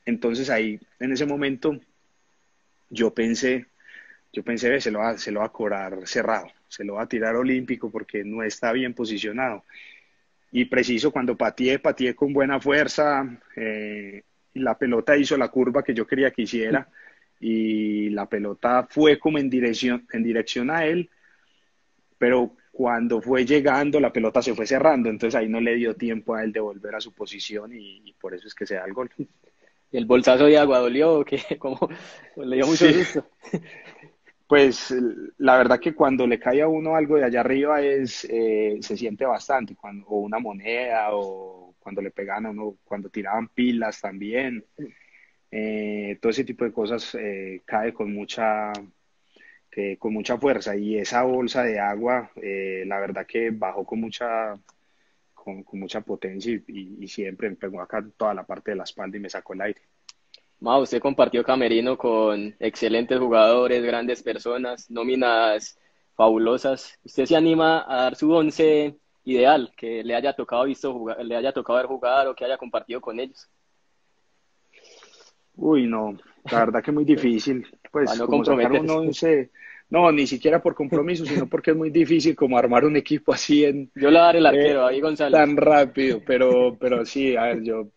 Entonces ahí, en ese momento, yo pensé, yo pensé, se lo va, se lo va a cobrar cerrado, se lo va a tirar olímpico porque no está bien posicionado. Y preciso, cuando pateé, pateé con buena fuerza, eh, la pelota hizo la curva que yo quería que hiciera y la pelota fue como en dirección, en dirección a él, pero cuando fue llegando la pelota se fue cerrando, entonces ahí no le dio tiempo a él de volver a su posición y, por eso es que se da el gol.
¿El bolsazo de agua dolió que *laughs* como le dio mucho sí. *laughs*
Pues la verdad que cuando le cae a uno algo de allá arriba es eh, se siente bastante, cuando, o una moneda o cuando le pegan a uno, cuando tiraban pilas también, eh, todo ese tipo de cosas eh, cae con mucha con mucha fuerza y esa bolsa de agua, eh, la verdad que bajó con mucha, con, con mucha potencia y, y, siempre me pegó acá toda la parte de la espalda y me sacó el aire.
Ma, usted compartió camerino con excelentes jugadores, grandes personas, nóminas fabulosas. ¿Usted se anima a dar su once ideal que le haya tocado visto jugar, le haya tocado ver jugar o que haya compartido con ellos?
Uy, no, la verdad que muy difícil. Pues no como sacar un once, no, ni siquiera por compromiso, sino porque es muy difícil como armar un equipo así en...
Yo le daré el arquero, ahí González.
Tan rápido, pero, pero sí, a ver, yo,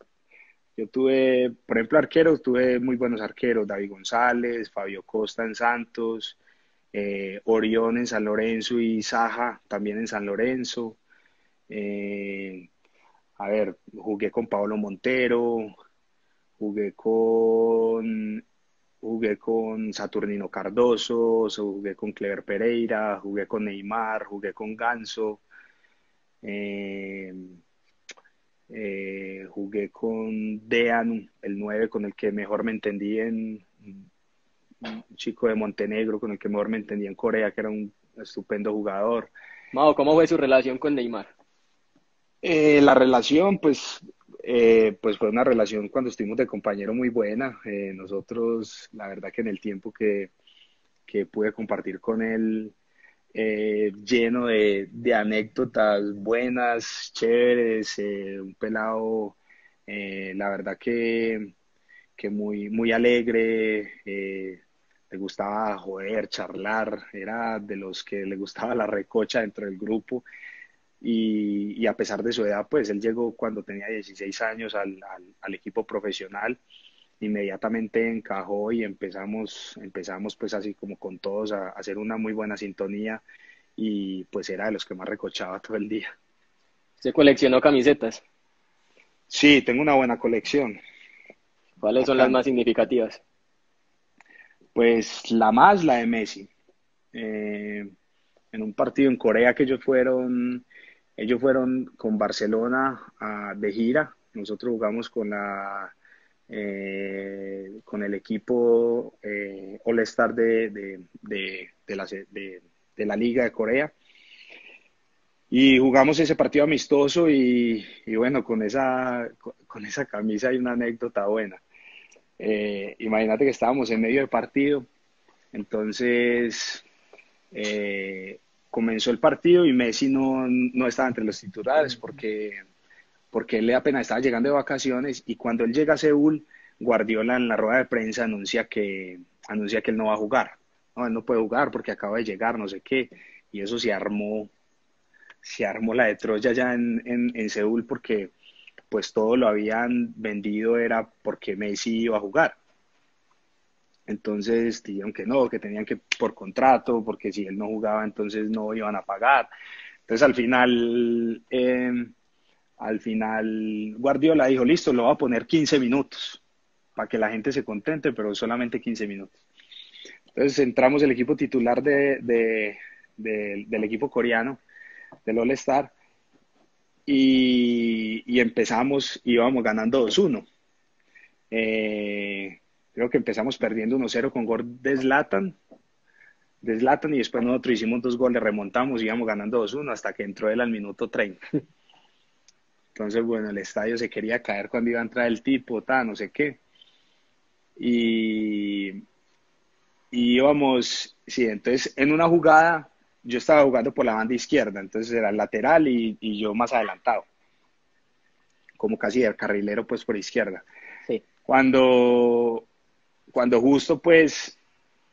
yo tuve, por ejemplo, arqueros, tuve muy buenos arqueros, David González, Fabio Costa en Santos, eh, Orión en San Lorenzo y Saja también en San Lorenzo. Eh, a ver, jugué con Pablo Montero, jugué con jugué con Saturnino Cardoso, jugué con Clever Pereira, jugué con Neymar, jugué con Ganso, eh, eh, jugué con Dean, el 9 con el que mejor me entendí en un chico de Montenegro con el que mejor me entendí en Corea, que era un estupendo jugador.
Mao, ¿cómo fue su relación con Neymar?
Eh, la relación, pues eh, pues fue una relación cuando estuvimos de compañero muy buena. Eh, nosotros, la verdad que en el tiempo que, que pude compartir con él, eh, lleno de, de, anécdotas buenas, chéveres, eh, un pelado, la verdad que, que muy, muy alegre, le gustaba joder, charlar, era de los que le gustaba la recocha dentro del grupo y, a pesar de su edad, pues él llegó cuando tenía 16 años al, al, equipo profesional, inmediatamente encajó y empezamos, empezamos pues así como con todos a, hacer una muy buena sintonía y pues era de los que más recochaba todo el día.
¿Se coleccionó camisetas?
Sí, tengo una buena colección.
¿Cuáles son las más significativas?
Pues la más, la de Messi. Eh, en un partido en Corea que ellos fueron ellos fueron con Barcelona de gira, nosotros jugamos con la, eh, con el equipo eh, All-Star de, de, la, de, la Liga de Corea. Y jugamos ese partido amistoso y, bueno, con esa, con esa camisa hay una anécdota buena. Eh, imagínate que estábamos en medio del partido, entonces comenzó el partido y Messi no, no estaba entre los titulares porque porque él apenas estaba llegando de vacaciones y cuando él llega a Seúl, Guardiola en la rueda de prensa anuncia que, anuncia que él no va a jugar. No, él no puede jugar porque acaba de llegar, no sé qué. Y eso se armó, se armó la de Troya ya en, en, Seúl porque pues todo lo habían vendido era porque Messi iba a jugar. Entonces dijeron que no, que tenían que por contrato, porque si él no jugaba entonces no iban a pagar. Entonces al final eh, al final Guardiola dijo, listo, lo voy a poner 15 minutos para que la gente se contente, pero solamente 15 minutos. Entonces entramos el equipo titular de, del equipo coreano, del All Star, y, empezamos, íbamos ganando 2-1. Eh, creo que empezamos perdiendo 1-0 con gol de Zlatan, de Zlatan, y después nosotros hicimos dos goles, remontamos, íbamos ganando 2-1 hasta que entró él al minuto 30. Entonces, bueno, el estadio se quería caer cuando iba a entrar el tipo, tal, no sé qué. Y, y íbamos, sí, entonces en una jugada yo estaba jugando por la banda izquierda, entonces era el lateral y, y yo más adelantado, como casi el carrilero pues por izquierda. Sí. Cuando, cuando justo pues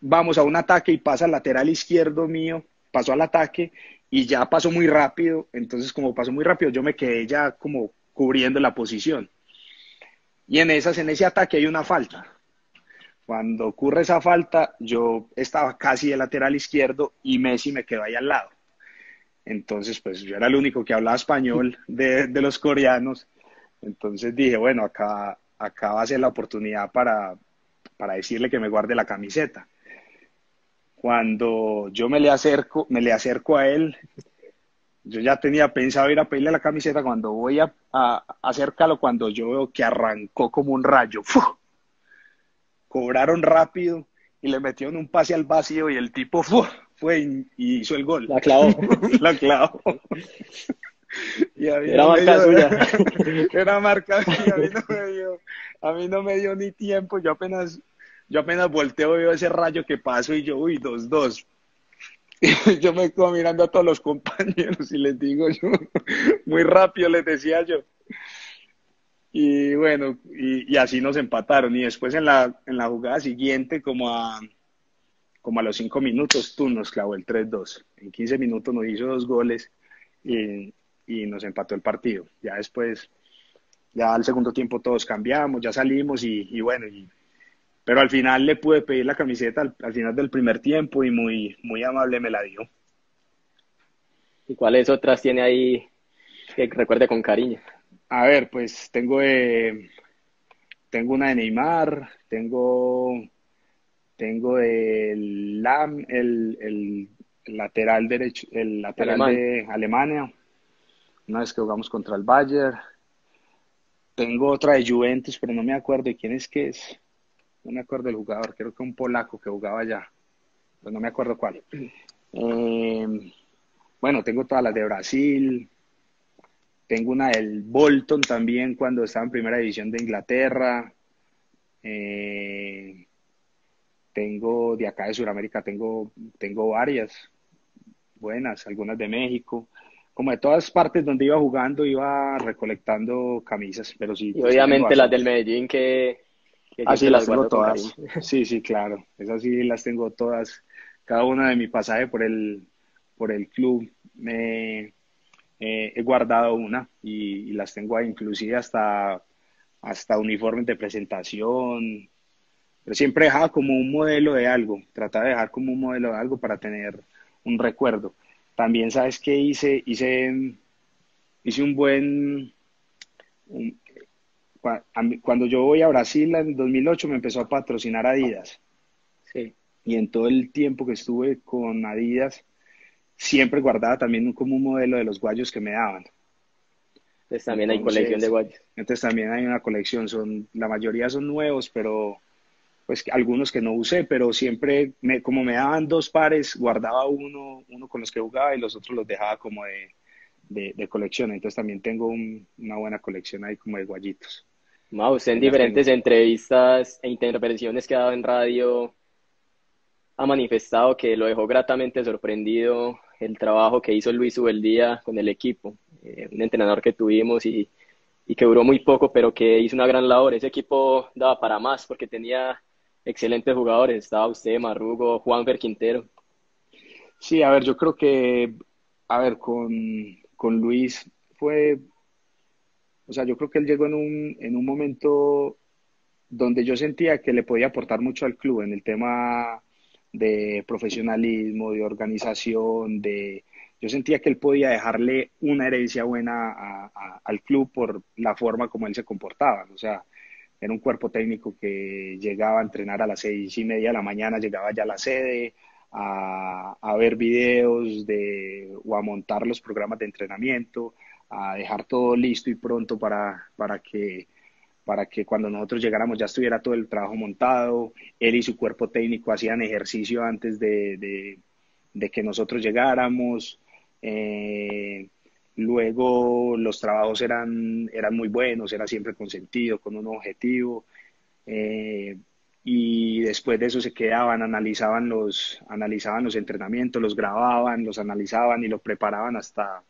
vamos a un ataque y pasa el lateral izquierdo mío, pasó al ataque y ya pasó muy rápido, entonces como pasó muy rápido yo me quedé ya como cubriendo la posición. Y en esas, en ese ataque hay una falta. Cuando ocurre esa falta, yo estaba casi de lateral izquierdo y Messi me quedó ahí al lado. Entonces, pues yo era el único que hablaba español de, de los coreanos. Entonces dije, bueno, acá, acá va a ser la oportunidad para, para decirle que me guarde la camiseta. Cuando yo me le acerco, me le acerco a él, yo ya tenía pensado ir a pedirle la camiseta cuando voy a, acercarlo, cuando yo veo que arrancó como un rayo. Cobraron rápido y le metieron un pase al vacío y el tipo fue y, hizo el gol.
La clavó. *laughs*
la clavó.
Era marca suya. *laughs*
Era marca suya. A mí, no me dio, a mí no me dio ni tiempo. Yo apenas yo apenas volteo, veo ese rayo que pasó y yo, uy, dos, dos. Y *laughs* yo me quedo mirando a todos los compañeros y les digo yo, *laughs* muy rápido les decía yo. Y bueno, y, así nos empataron. Y después en la, en la jugada siguiente, como a, como a los cinco minutos, tú nos clavó el 3-2. En 15 minutos nos hizo dos goles y, y nos empató el partido. Ya después, ya al segundo tiempo todos cambiamos, ya salimos y, y bueno, y pero al final le pude pedir la camiseta al, final del primer tiempo y muy, muy amable me la dio.
¿Y cuáles otras tiene ahí que recuerde con cariño?
A ver, pues tengo, tengo una de Neymar, tengo, tengo el, Lam, el, lateral derecho, el lateral de Alemania, una vez que jugamos contra el Bayern. Tengo otra de Juventus, pero no me acuerdo de quién es que es no me acuerdo del jugador, creo que un polaco que jugaba allá, no me acuerdo cuál. Eh, bueno, tengo todas las de Brasil, tengo una del Bolton también cuando estaba en primera división de Inglaterra. Eh, tengo de acá de Sudamérica, tengo, tengo varias buenas, algunas de México. Como de todas partes donde iba jugando, iba recolectando camisas, pero sí.
Y obviamente las del Medellín que,
Así las tengo todas. *laughs* Sí, sí, claro. Esas sí las tengo todas. Cada una de mi pasaje por el, por el club me he guardado una y, las tengo ahí, inclusive hasta, hasta uniformes de presentación. Pero siempre he dejado como un modelo de algo. Trataba de dejar como un modelo de algo para tener un recuerdo. También, ¿sabes qué hice? Hice, hice un buen, cuando yo voy a Brasil en 2008 me empezó a patrocinar Adidas. Sí. Y en todo el tiempo que estuve con Adidas, siempre guardaba también como un modelo de los guayos que me daban.
Entonces también hay colección de guayos.
Entonces también hay una colección, son, la mayoría son nuevos, pero pues algunos que no usé, pero siempre, me, como me daban dos pares, guardaba uno, uno con los que jugaba y los otros los dejaba como de, de, colección. Entonces también tengo una buena colección ahí como de guayitos.
Mau, usted en diferentes entrevistas e intervenciones que ha dado en radio ha manifestado que lo dejó gratamente sorprendido el trabajo que hizo Luis Ubeldía con el equipo, eh, un entrenador que tuvimos y, y que duró muy poco, pero que hizo una gran labor. Ese equipo daba para más porque tenía excelentes jugadores. Estaba usted, Marrugo, Juan Quintero.
Sí, a ver, yo creo que, a ver, con, con Luis fue, o sea, yo creo que él llegó en un, en un momento donde yo sentía que le podía aportar mucho al club en el tema de profesionalismo, de organización, de... Yo sentía que él podía dejarle una herencia buena al club por la forma como él se comportaba. O sea, era un cuerpo técnico que llegaba a entrenar a las seis y media de la mañana, llegaba ya a la sede a, a ver videos de, o a montar los programas de entrenamiento, a dejar todo listo y pronto para, para que para que cuando nosotros llegáramos ya estuviera todo el trabajo montado. Él y su cuerpo técnico hacían ejercicio antes de, de, que nosotros llegáramos. Eh, Luego los trabajos eran, eran muy buenos, era siempre con sentido, con un objetivo. Eh, y después de eso se quedaban, analizaban los, analizaban los entrenamientos, los grababan, los analizaban y los preparaban hasta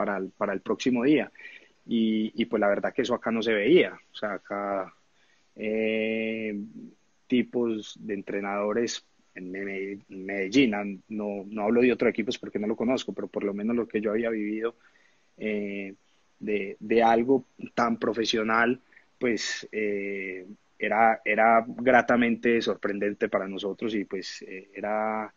para el, para el próximo día. Y, y, pues la verdad que eso acá no se veía. O sea, acá eh, tipos de entrenadores en Medellín, no, no hablo de otros equipos porque no lo conozco, pero por lo menos lo que yo había vivido eh, de, de, algo tan profesional, pues eh, era, era gratamente sorprendente para nosotros y pues eh, era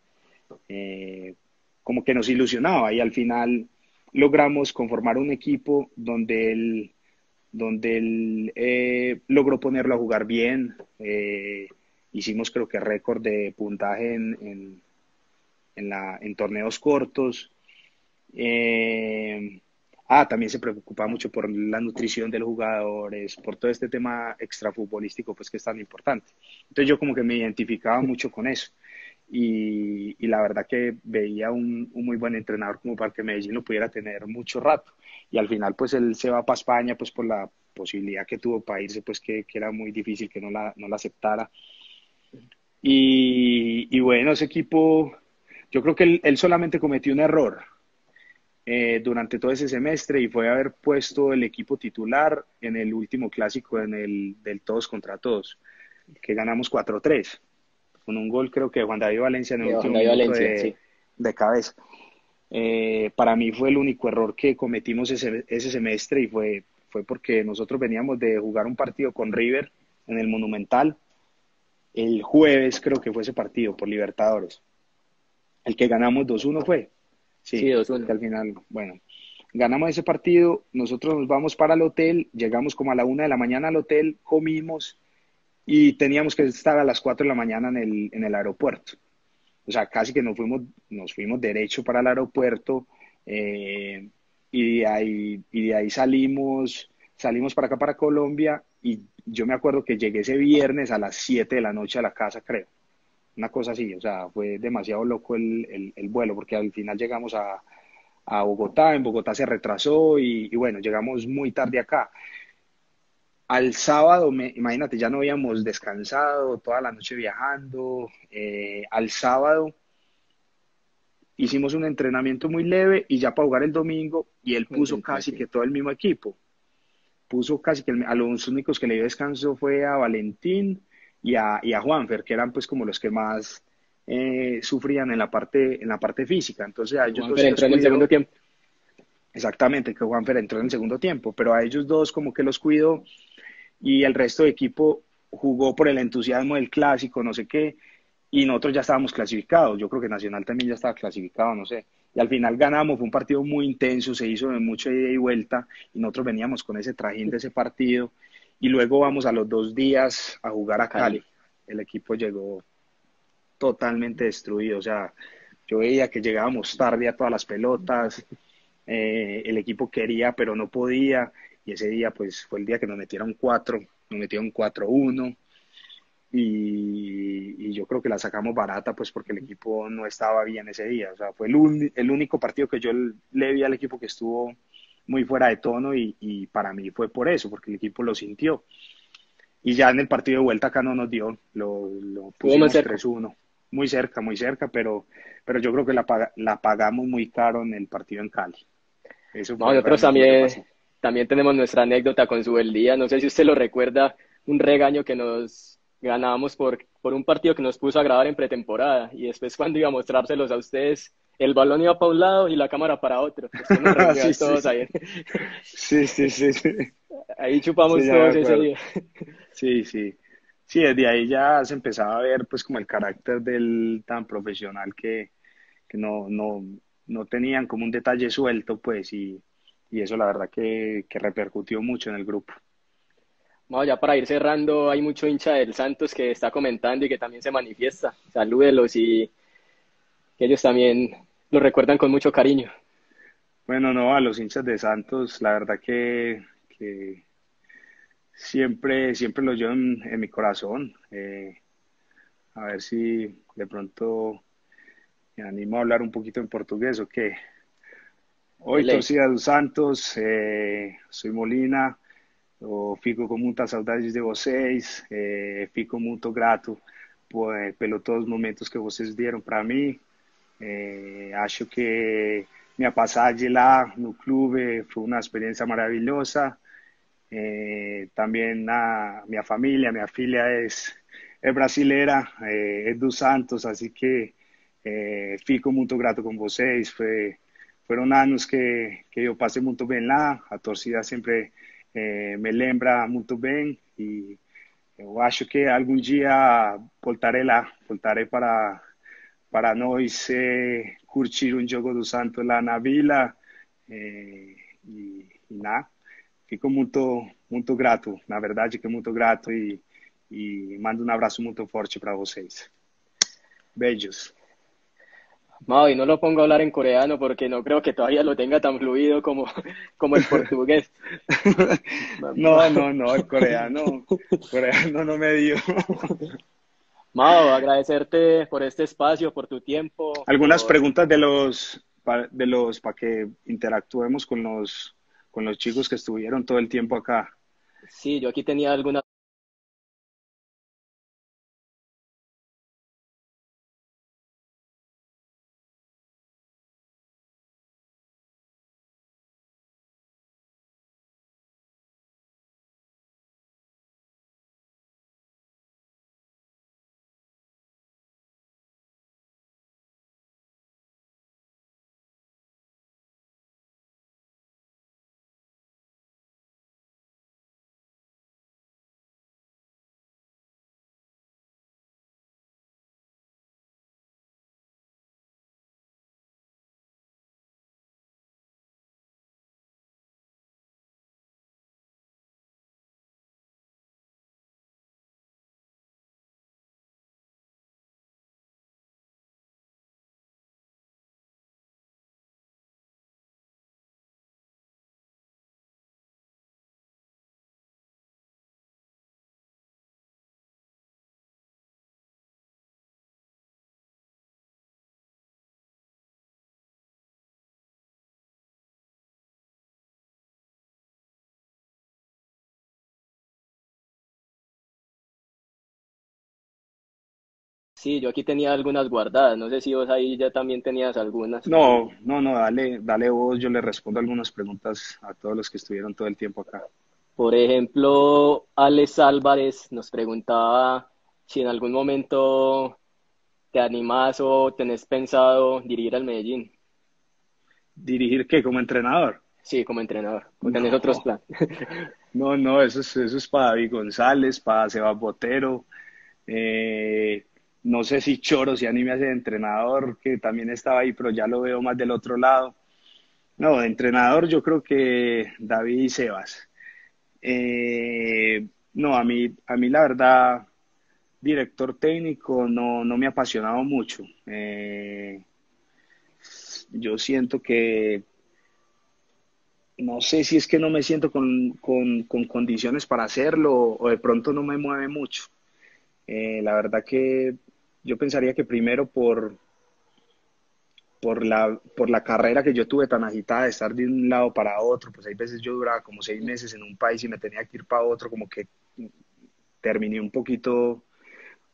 como que nos ilusionaba y al final logramos conformar un equipo donde él, donde él logró ponerlo a jugar bien. hicimos creo que récord de puntaje en, en, en torneos cortos. Eh, Ah, también se preocupaba mucho por la nutrición de los jugadores, por todo este tema extrafutbolístico, pues que es tan importante. Entonces yo como que me identificaba mucho con eso. Y, y la verdad que veía un, un, muy buen entrenador como para que Medellín lo pudiera tener mucho rato. Y al final pues él se va para España pues por la posibilidad que tuvo para irse, pues que, que era muy difícil que no la, no la aceptara. Y, y, bueno, ese equipo, yo creo que él, él solamente cometió un error eh, durante todo ese semestre y fue haber puesto el equipo titular en el último clásico en el del todos contra todos, que ganamos 4-3, con un gol creo que Juan David Valencia en el último minuto de, cabeza. Eh, para mí fue el único error que cometimos ese, ese semestre y fue, fue porque nosotros veníamos de jugar un partido con River en el Monumental. El jueves creo que fue ese partido por Libertadores. El que ganamos 2-1 fue. Sí, sí al final, bueno, ganamos ese partido, nosotros nos vamos para el hotel, llegamos como a la una de la mañana al hotel, comimos y teníamos que estar a las cuatro de la mañana en el, en el aeropuerto. O sea, casi que nos fuimos, nos fuimos derecho para el aeropuerto eh, y, de ahí, y de ahí salimos, salimos para acá, para Colombia y yo me acuerdo que llegué ese viernes a las siete de la noche a la casa, creo una cosa así, o sea, fue demasiado loco el, el, vuelo, porque al final llegamos a, a, Bogotá, en Bogotá se retrasó y, bueno, llegamos muy tarde acá. Al sábado, me, imagínate, ya no habíamos descansado toda la noche viajando. Eh, al sábado hicimos un entrenamiento muy leve y ya para jugar el domingo, y él puso casi que todo el mismo equipo. Puso casi que a los únicos que le dio descanso fue a Valentín, y a, y a Juanfer, que eran pues como los que más eh, sufrían en la parte en la parte física. Entonces a ellos
Juanfer entró en el segundo tiempo.
Exactamente, que Juanfer entró en el segundo tiempo, pero a ellos dos como que los cuidó y el resto de equipo jugó por el entusiasmo del clásico, no sé qué, y nosotros ya estábamos clasificados. Yo creo que Nacional también ya estaba clasificado, no sé. Y al final ganamos, fue un partido muy intenso, se hizo de mucha ida y vuelta, y nosotros veníamos con ese trajín de ese partido y luego vamos a los dos días a jugar a Cali. El equipo llegó totalmente destruido, o sea, yo veía que llegábamos tarde a todas las pelotas, eh, el equipo quería pero no podía, ese día pues fue el día que nos metieron cuatro, nos metieron 4-1 y, y, yo creo que la sacamos barata pues porque el equipo no estaba bien ese día, o sea, fue el, el único partido que yo le vi al equipo que estuvo muy fuera de tono y, y, para mí fue por eso, porque el equipo lo sintió. Y ya en el partido de vuelta acá no nos dio, lo, lo pusimos 3-1, muy cerca, muy cerca, pero, pero yo creo que la, la pagamos muy caro en el partido en Cali.
Eso no, nosotros también, también tenemos nuestra anécdota con su día, no sé si usted lo recuerda, un regaño que nos ganábamos por, por un partido que nos puso a grabar en pretemporada y después cuando iba a mostrárselos a ustedes el balón iba para un lado y la cámara para otro. *laughs* sí, todos ahí.
sí, sí, sí,
Ahí chupamos todos ese día.
Sí, sí. Sí, desde ahí ya se empezaba a ver pues como el carácter del tan profesional que, que no, no, no tenían como un detalle suelto, pues, y, y eso la verdad que, que repercutió mucho en el grupo.
Bueno, ya para ir cerrando, hay mucho hincha del Santos que está comentando y que también se manifiesta. Salúdelos y que ellos también lo recuerdan con mucho cariño.
Bueno, no, a los hinchas de Santos, la verdad que, que siempre, siempre lo llevo en, mi corazón. Eh, a ver si de pronto me animo a hablar un poquito en portugués o qué. Oi, torcida dos Santos, eh, soy Molina, eu fico com muitas saudades de vocês, eh, fico muito grato por, eh, pelo todos os momentos que vocês deram para mim, acho que minha passagem lá no clube foi uma experiência maravilhosa. Também a minha família, minha filha é, é brasileira, é, é dos Santos, assim que fico muito grato com vocês. Foi, foram anos que, que eu passei muito bem lá, a torcida sempre eh, me lembra muito bem e eu acho que algum dia voltarei lá, voltarei para para nós é curtir um jogo do Santos lá na Vila e, e, e nada, fico muito muito grato, na verdade que muito grato e mando um abraço muito forte para vocês. Beijos.
Mau, y no lo pongo a hablar en coreano porque no creo que todavía lo tenga tan fluido como, como el portugués. *laughs*
no, no, no, el coreano, coreano no me dio.
Mau, agradecerte por este espacio, por tu tiempo.
Algunas preguntas de los de los para que interactuemos con los con los chicos que estuvieron todo el tiempo acá.
Sí, yo aquí tenía algunas Sí, yo aquí tenía algunas guardadas. No sé si vos ahí ya también tenías algunas.
No, no, no, dale, dale vos, yo le respondo algunas preguntas a todos los que estuvieron todo el tiempo acá.
Por ejemplo, Alex Álvarez nos preguntaba si en algún momento te animás o tenés pensado dirigir al Medellín.
¿Dirigir qué? ¿Como entrenador?
Sí, como entrenador. ¿O tenés otros planes? *laughs*
no, no, eso es, eso es para David González, para Seba Botero. Eh, no sé si Choro si anime a ser entrenador, que también estaba ahí, pero ya lo veo más del otro lado. No, de entrenador yo creo que David y Sebas. Eh, no, a mí, a mí la verdad, director técnico no, no me ha apasionado mucho. Eh, yo siento que no sé si es que no me siento con, con, condiciones para hacerlo o de pronto no me mueve mucho. Eh, la verdad que yo pensaría que primero por, por, la, por la carrera que yo tuve tan agitada de estar de un lado para otro, pues hay veces yo duraba como seis meses en un país y me tenía que ir para otro, como que terminé un poquito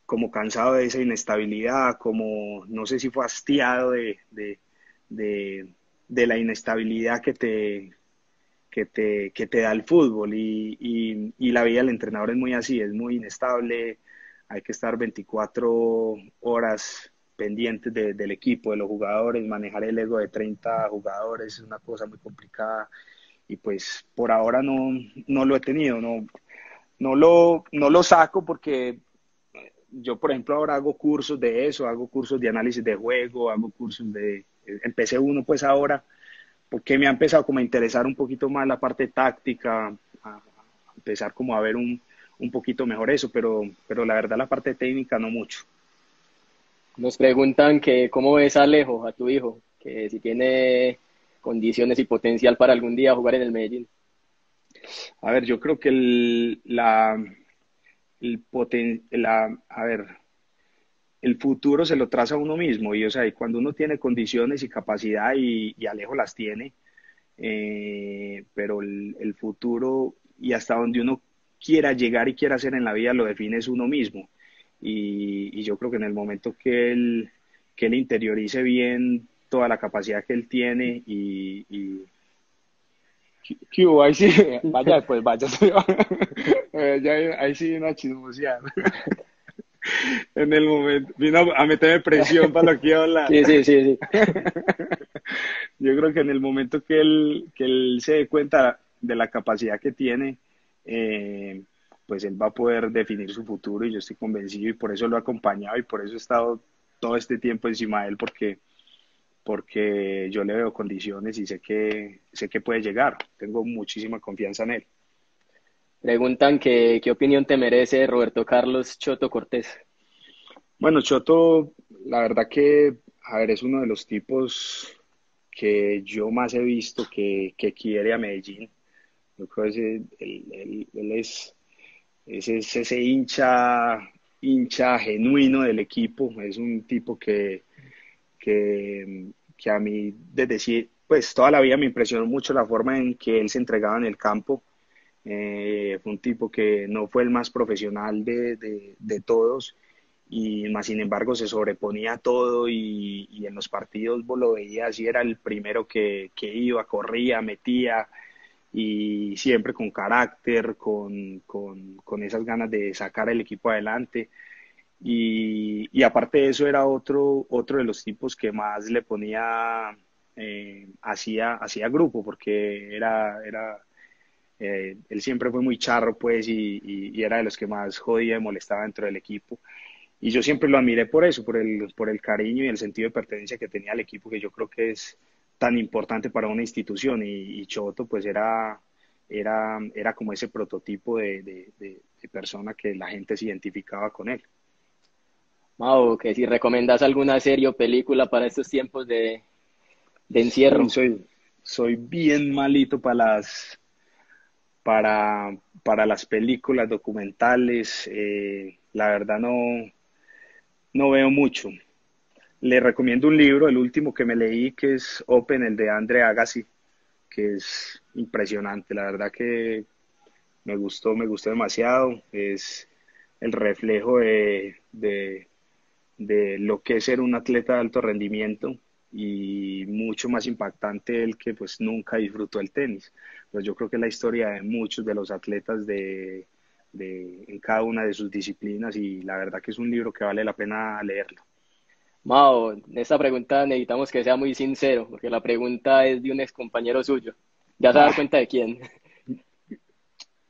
como cansado de esa inestabilidad, como no sé si fue hastiado de, de, de la inestabilidad que te, que te, que te da el fútbol. Y, y, la vida del entrenador es muy así, es muy inestable, hay que estar 24 horas pendientes del equipo, de los jugadores, manejar el ego de 30 jugadores es una cosa muy complicada. Y pues por ahora no, no lo he tenido, no, no, lo, no lo saco porque yo por ejemplo ahora hago cursos de eso, hago cursos de análisis de juego, hago cursos de, empecé uno pues ahora porque me ha empezado como a interesar un poquito más la parte táctica, a empezar como a ver un, un poquito mejor eso, pero, pero la verdad la parte técnica no mucho.
Nos preguntan que cómo ves a Alejo, a tu hijo, que si tiene condiciones y potencial para algún día jugar en el Medellín.
A ver, yo creo que el, la, el poten, la, a ver, el futuro se lo traza uno mismo y o sea, cuando uno tiene condiciones y capacidad y, Alejo las tiene, eh, pero el, futuro y hasta donde uno quiera llegar y quiera hacer en la vida lo define es uno mismo y, yo creo que en el momento que él, que él interiorice bien toda la capacidad que él tiene y, y ahí sí, *laughs* vaya, pues vaya, *laughs* ahí sí una chismoseada *laughs* en el momento. Vino a meterme presión para lo que iba a hablar.
Sí, sí, sí, sí.
Yo creo que en el momento que él, que él se dé cuenta de la capacidad que tiene, eh, pues él va a poder definir su futuro y yo estoy convencido y por eso lo he acompañado y por eso he estado todo este tiempo encima de él porque porque yo le veo condiciones y sé que sé que puede llegar. Tengo muchísima confianza en él.
Preguntan que, qué opinión te merece Roberto Carlos Choto Cortés.
Bueno, Choto, la verdad que, a ver, es uno de los tipos que yo más he visto que, quiere a Medellín. Yo creo que él, es, ese hincha, hincha genuino del equipo. Es un tipo que, que, que a mí, desde pues toda la vida me impresionó mucho la forma en que él se entregaba en el campo eh, fue un tipo que no fue el más profesional de, de, todos y más sin embargo se sobreponía a todo y, en los partidos vos lo veías y era el primero que, que, iba, corría, metía y siempre con carácter, con, con, con, esas ganas de sacar el equipo adelante. Y, y, aparte de eso era otro, otro de los tipos que más le ponía, eh, hacía, hacía grupo, porque era, era eh, él siempre fue muy charro, pues, y, era de los que más jodía y molestaba dentro del equipo. Y yo siempre lo admiré por eso, por el, por el cariño y el sentido de pertenencia que tenía al equipo, que yo creo que es tan importante para una institución. Y, Choto, pues, era, era, era como ese prototipo de, persona que la gente se identificaba con él.
Mau, que si recomendas alguna serie o película para estos tiempos de, de encierro.
Soy, soy bien malito para las para, para las películas documentales, eh, la verdad no, no veo mucho. Le recomiendo un libro, el último que me leí, que es Open, el de Andre Agassi, que es impresionante. La verdad que me gustó, me gustó demasiado. Es el reflejo de, de, lo que es ser un atleta de alto rendimiento y mucho más impactante el que pues nunca disfrutó el tenis. Pues yo creo que es la historia de muchos de los atletas de, de, en cada una de sus disciplinas y la verdad que es un libro que vale la pena leerlo.
Mao, en esta pregunta necesitamos que sea muy sincero, porque la pregunta es de un ex compañero suyo. Ya se da cuenta de quién. *laughs*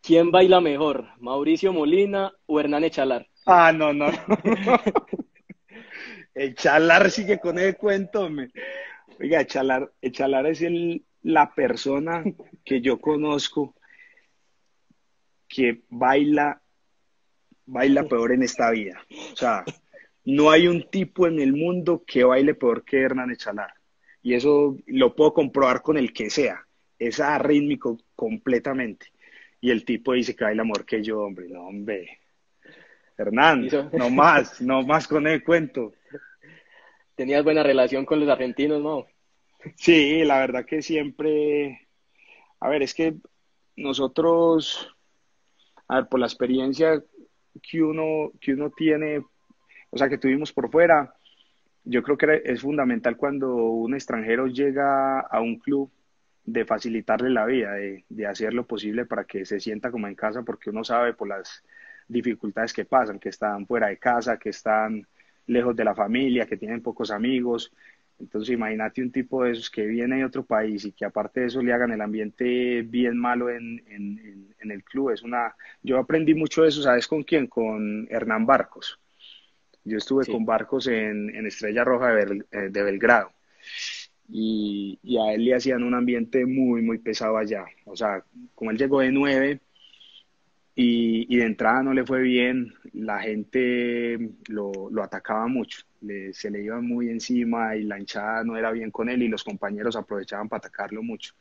¿Quién baila mejor, Mauricio Molina o Hernán Echalar?
Ah, no, no. *laughs* Echalar sigue con el cuento. Oiga, Echalar, Echalar es el, la persona que yo conozco que baila, baila peor en esta vida. O sea, no hay un tipo en el mundo que baile peor que Hernán Echalar. Y eso lo puedo comprobar con el que sea. es arrítmico completamente. Y el tipo dice que el amor que yo, hombre, no, hombre. Hernán, no más, no más con el cuento.
Tenías buena relación con los argentinos, ¿no?
Sí, la verdad que siempre, a ver, es que nosotros, a ver, por la experiencia que uno, que uno tiene, o sea, que tuvimos por fuera, yo creo que es fundamental cuando un extranjero llega a un club de facilitarle la vida, de, de, hacer lo posible para que se sienta como en casa, porque uno sabe por las dificultades que pasan, que están fuera de casa, que están lejos de la familia, que tienen pocos amigos. Entonces imagínate un tipo de esos que viene de otro país y que aparte de eso le hagan el ambiente bien malo en, en, en el club. Es una, yo aprendí mucho de eso, ¿sabes con quién? Con Hernán Barcos. Yo estuve con Barcos en, en Estrella Roja de, eh, de Belgrado y, y, a él le hacían un ambiente muy, muy pesado allá. O sea, como él llegó de nueve y, y de entrada no le fue bien, la gente lo, lo atacaba mucho, le, se le iba muy encima y la hinchada no era bien con él y los compañeros aprovechaban para atacarlo mucho.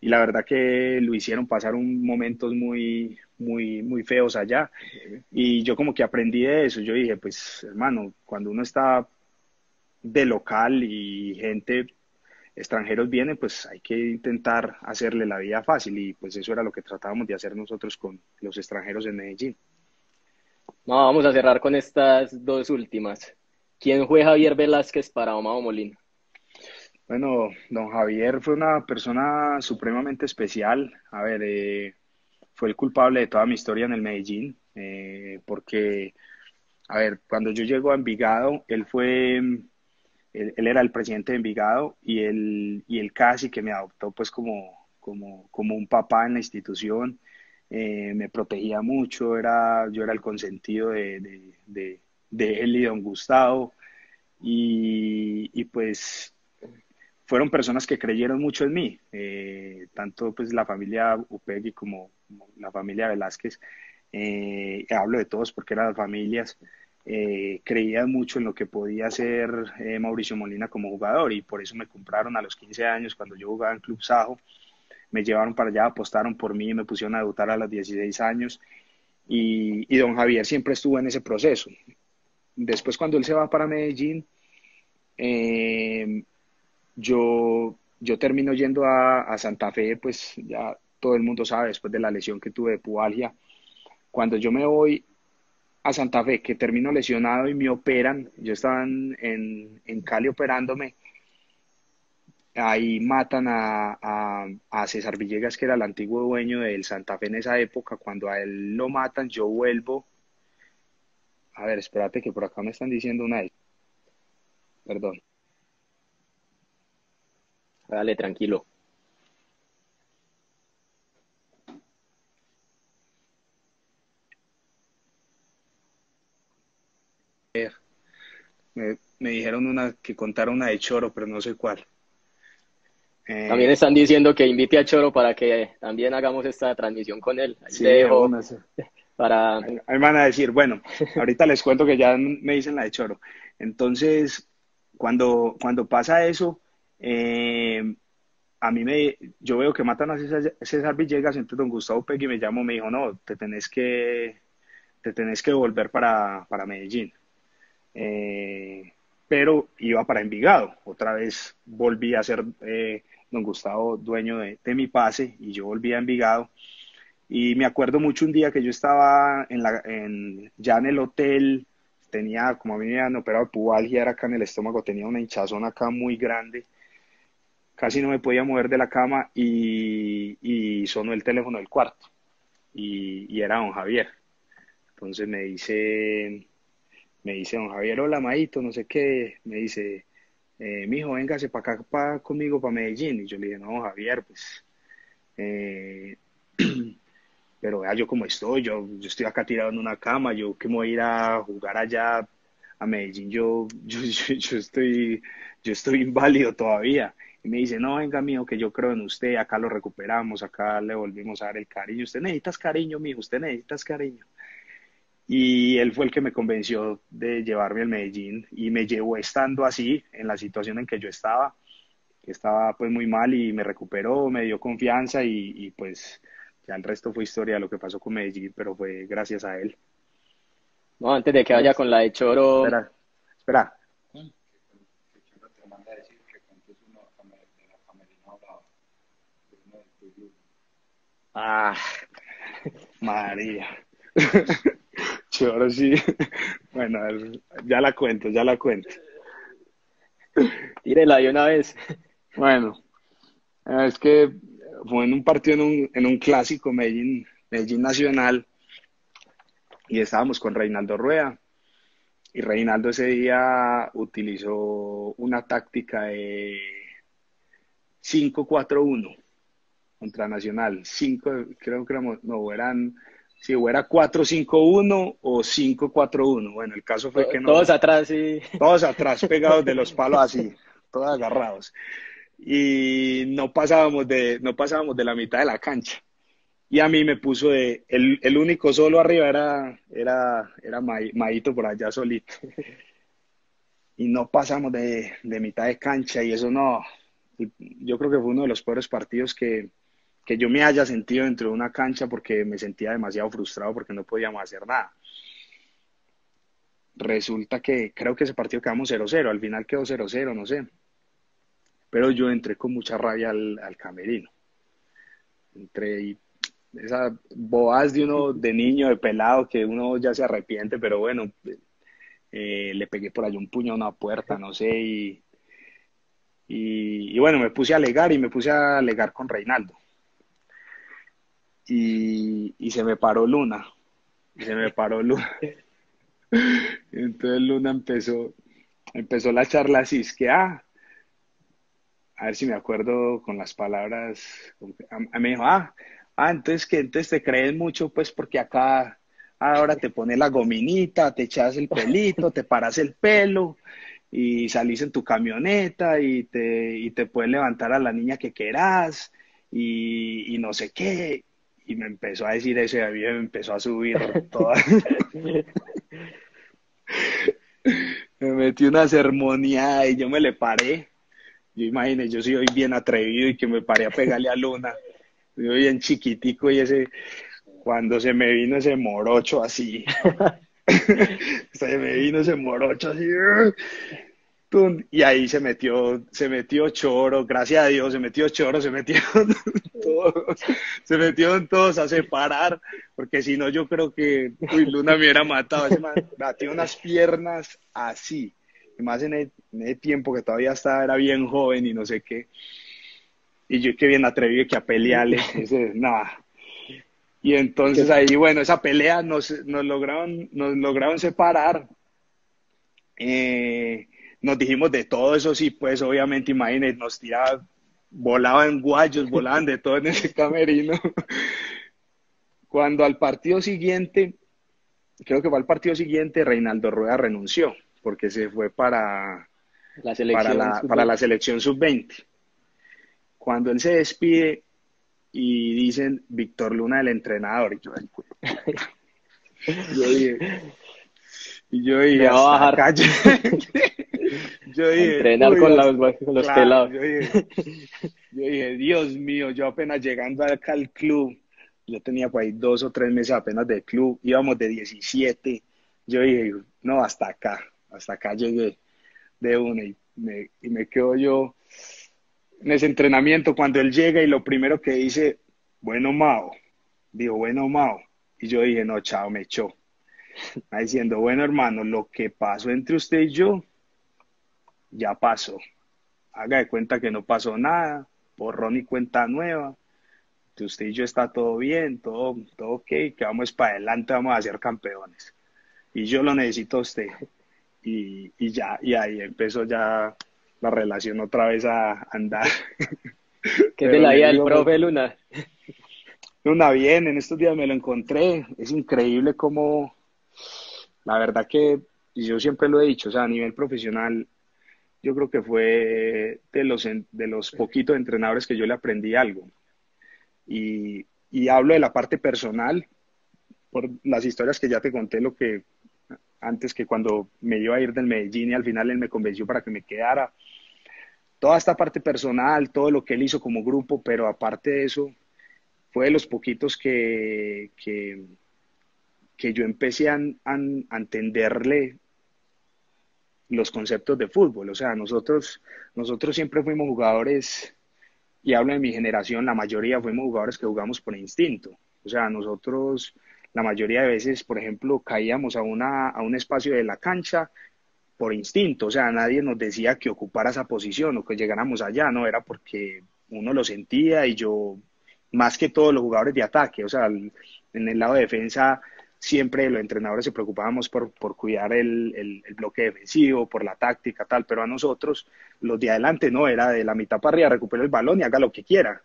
Y la verdad que lo hicieron pasar un momentos muy, muy, muy feos allá. Y yo como que aprendí de eso. Yo dije, pues hermano, cuando uno está de local y gente extranjeros vienen, pues hay que intentar hacerle la vida fácil y pues eso era lo que tratábamos de hacer nosotros con los extranjeros en Medellín.
No, vamos a cerrar con estas dos últimas. ¿Quién fue Javier Velázquez para Omar Molina?
Bueno, don Javier fue una persona supremamente especial. A ver, eh, fue el culpable de toda mi historia en el Medellín, eh, porque, a ver, cuando yo llego a Envigado, él fue él, era el presidente de Envigado y él, y él casi que me adoptó pues como, como, como un papá en la institución, eh, me protegía mucho, era, yo era el consentido de, de, de, de él y don Gustavo y, y, pues fueron personas que creyeron mucho en mí, eh, tanto pues la familia Upegui como, la familia Velázquez, eh, hablo de todos porque eran familias, eh, creía mucho en lo que podía hacer Mauricio Molina como jugador y por eso me compraron a los 15 años cuando yo jugaba en Club Sajo. Me llevaron para allá, apostaron por mí y me pusieron a debutar a los 16 años. Y, y, don Javier siempre estuvo en ese proceso. Después, cuando él se va para Medellín, eh, yo, yo termino yendo a, a, Santa Fe, pues ya todo el mundo sabe, después de la lesión que tuve de pubalgia. Cuando yo me voy, a Santa Fe, que termino lesionado y me operan. Yo estaba en, en, Cali operándome. Ahí matan a, a, César Villegas, que era el antiguo dueño del Santa Fe en esa época. Cuando a él lo matan, yo vuelvo. A ver, espérate que por acá me están diciendo una. Perdón.
Dale, tranquilo.
Me, me, dijeron una que contara una de Choro, pero no sé cuál.
Eh, también están diciendo que invite a Choro para que también hagamos esta transmisión con él. Ahí sí, dejo *laughs* para...
Ahí, ahí van a decir, bueno, ahorita les cuento que ya me dicen la de Choro. Entonces, cuando, cuando pasa eso, eh, a mí me, yo veo que matan a César, César Villegas, entonces don Gustavo Pegui me llamó, me dijo, no, te tenés que, te tenés que volver para, para Medellín. Eh, pero iba para Envigado. Otra vez volví a ser eh, don Gustavo dueño de, de, mi pase y yo volví a Envigado. Y me acuerdo mucho un día que yo estaba en la, en, ya en el hotel, tenía, como a mí me habían operado pubalgia, era acá en el estómago, tenía una hinchazón acá muy grande. Casi no me podía mover de la cama y, sonó el teléfono del cuarto. Y, era don Javier. Entonces me dice, me dice don Javier, hola Maito, no sé qué, me dice, eh, mijo, véngase para acá pa, conmigo, para Medellín. Y yo le dije, no, Javier, pues, eh, *clears throat* pero vea yo como estoy, yo, yo estoy acá tirado en una cama, yo que me voy a ir a jugar allá a Medellín, yo, *laughs* yo, yo estoy, yo estoy inválido todavía. Y me dice, no, venga, mijo, que yo creo en usted, acá lo recuperamos, acá le volvimos a dar el cariño. Usted necesitas cariño, mijo, usted necesitas cariño. Y él fue el que me convenció de llevarme al Medellín y me llevó estando así, en la situación en que yo estaba. que estaba pues muy mal y me recuperó, me dio confianza y, y pues ya el resto fue historia lo que pasó con Medellín, pero fue gracias a él.
No, antes de que vaya con la de Choro.
Espera, espera. Ah, María. *laughs* Choro sí. Bueno, ya la cuento, ya la cuento.
Tírela de una vez.
Bueno, es que fue en un partido, en un, en un clásico Medellín, Medellín Nacional, y estábamos con Reinaldo Rueda. Y Reinaldo ese día utilizó una táctica de 5-4-1 contra Nacional. Cinco, creo que éramos, no, eran, si era 4-5-1 o 5-4-1. Bueno, el caso fue que no.
Todos atrás, sí. *laughs*
Todos atrás, pegados de los palos así, todos agarrados. Y no pasábamos de, no pasábamos de la mitad de la cancha y a mí me puso de, el, el único solo arriba era, era, era Maito por allá solito. Y no pasamos de, de, mitad de cancha y eso no, yo creo que fue uno de los peores partidos que, que yo me haya sentido dentro de una cancha porque me sentía demasiado frustrado porque no podíamos hacer nada. Resulta que creo que ese partido quedamos 0-0, al final quedó 0-0, no sé. Pero yo entré con mucha rabia al, al camerino. Entré y esa boas de uno de niño, de pelado, que uno ya se arrepiente, pero bueno, eh, le pegué por ahí un puño a una puerta, no sé, y, y, bueno, me puse a alegar y me puse a alegar con Reinaldo. Y, y se me paró Luna, y se me paró Luna. *laughs* Entonces Luna empezó, empezó la charla así, es que, ah, a ver si me acuerdo con las palabras, me dijo, ah, ah, entonces que entonces te crees mucho, pues porque acá ahora te pones la gominita, te echas el pelito, te paras el pelo y salís en tu camioneta y te, y te puedes levantar a la niña que quieras y, y no sé qué. Y me empezó a decir eso y a mí me empezó a subir toda. *laughs* *laughs* me metí una sermonía y yo me le paré. Yo imaginé, yo soy bien atrevido y que me paré a pegarle a Luna yo bien chiquitico y ese, cuando se me vino ese morocho así, *laughs* se me vino ese morocho así, y ahí se metió, se metió choro, gracias a Dios, se metió choro, se metió *laughs* todos, se metieron todos a separar, porque si no yo creo que uy, Luna me hubiera matado, ese man batió unas piernas así, y más en el, tiempo que todavía estaba, era bien joven y no sé qué, y yo que bien atrevido que a pelearle, *laughs* nada. Y entonces ahí, bueno, esa pelea nos, nos, lograron, nos lograron separar. Eh, nos dijimos de todo eso, sí, pues obviamente, imagínense, nos tiraban, volaban guayos, volaban de todo en ese *laughs* camerino. Cuando al partido siguiente, creo que fue al partido siguiente, Reinaldo Rueda renunció, porque se fue para la selección para para la selección sub-20 cuando él se despide y dicen Víctor Luna el entrenador, y yo, *laughs* yo dije, y yo dije,
Me va a bajar. *laughs*
yo dije,
entrenar con, los, con los pelados.
Yo dije, yo dije, Dios mío, yo apenas llegando acá al club, yo tenía por ahí dos o tres meses apenas de club, íbamos de 17, yo dije, no, hasta acá, hasta acá llegué de una y me, y me quedo yo en ese entrenamiento cuando él llega y lo primero que dice, bueno, Mao, dijo, bueno, Mao. Y yo dije, no, chao, me echó. *laughs* Diciendo, bueno, hermano, lo que pasó entre usted y yo, ya pasó. Haga de cuenta que no pasó nada, borrón y cuenta nueva. Usted y yo está todo bien, todo, todo ok, que vamos para adelante, vamos a ser campeones. Y yo lo necesito a usted. Y, y ya, y ahí empezó ya la relación otra vez a andar. *laughs*
¿Qué te la vida del profe Luna?
Luna, bien, en estos días me lo encontré. Es increíble cómo, la verdad que yo siempre lo he dicho, o sea, a nivel profesional, yo creo que fue de los, de los poquitos entrenadores que yo le aprendí algo. Y, y hablo de la parte personal, por las historias que ya te conté, lo que antes que cuando me iba a ir del Medellín y al final él me convenció para que me quedara. toda esta parte personal, todo lo que él hizo como grupo, pero aparte de eso, fue de los poquitos que, que, que yo empecé a, entenderle los conceptos de fútbol. O sea, nosotros, nosotros siempre fuimos jugadores, y hablo de mi generación, la mayoría fuimos jugadores que jugamos por instinto. O sea, nosotros la mayoría de veces, por ejemplo, caíamos a, una, a un espacio de la cancha por instinto, o sea, nadie nos decía que ocupara esa posición o que llegáramos allá, no, era porque uno lo sentía y yo, más que todos los jugadores de ataque, o sea, en el lado de defensa siempre los entrenadores se preocupábamos por, por cuidar el, el, bloque defensivo, por la táctica, tal, pero a nosotros, los de adelante, no, era de la mitad para arriba, recupera el balón y haga lo que quiera.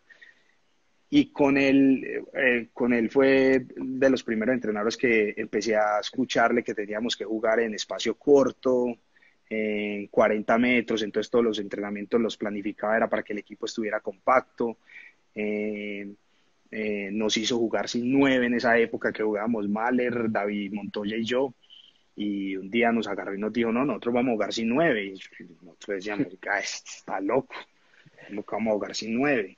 Y con él, eh, con él fue de los primeros entrenadores que empecé a escucharle que teníamos que jugar en espacio corto, en 40 metros, entonces todos los entrenamientos los planificaba era para que el equipo estuviera compacto. Eh, eh, nos hizo jugar sin nueve en esa época que jugábamos Mahler, David Montoya y yo. Y un día nos agarró y nos dijo, no, nosotros vamos a jugar sin nueve. Y nosotros decíamos, *laughs* está loco, ¿cómo vamos a jugar sin nueve?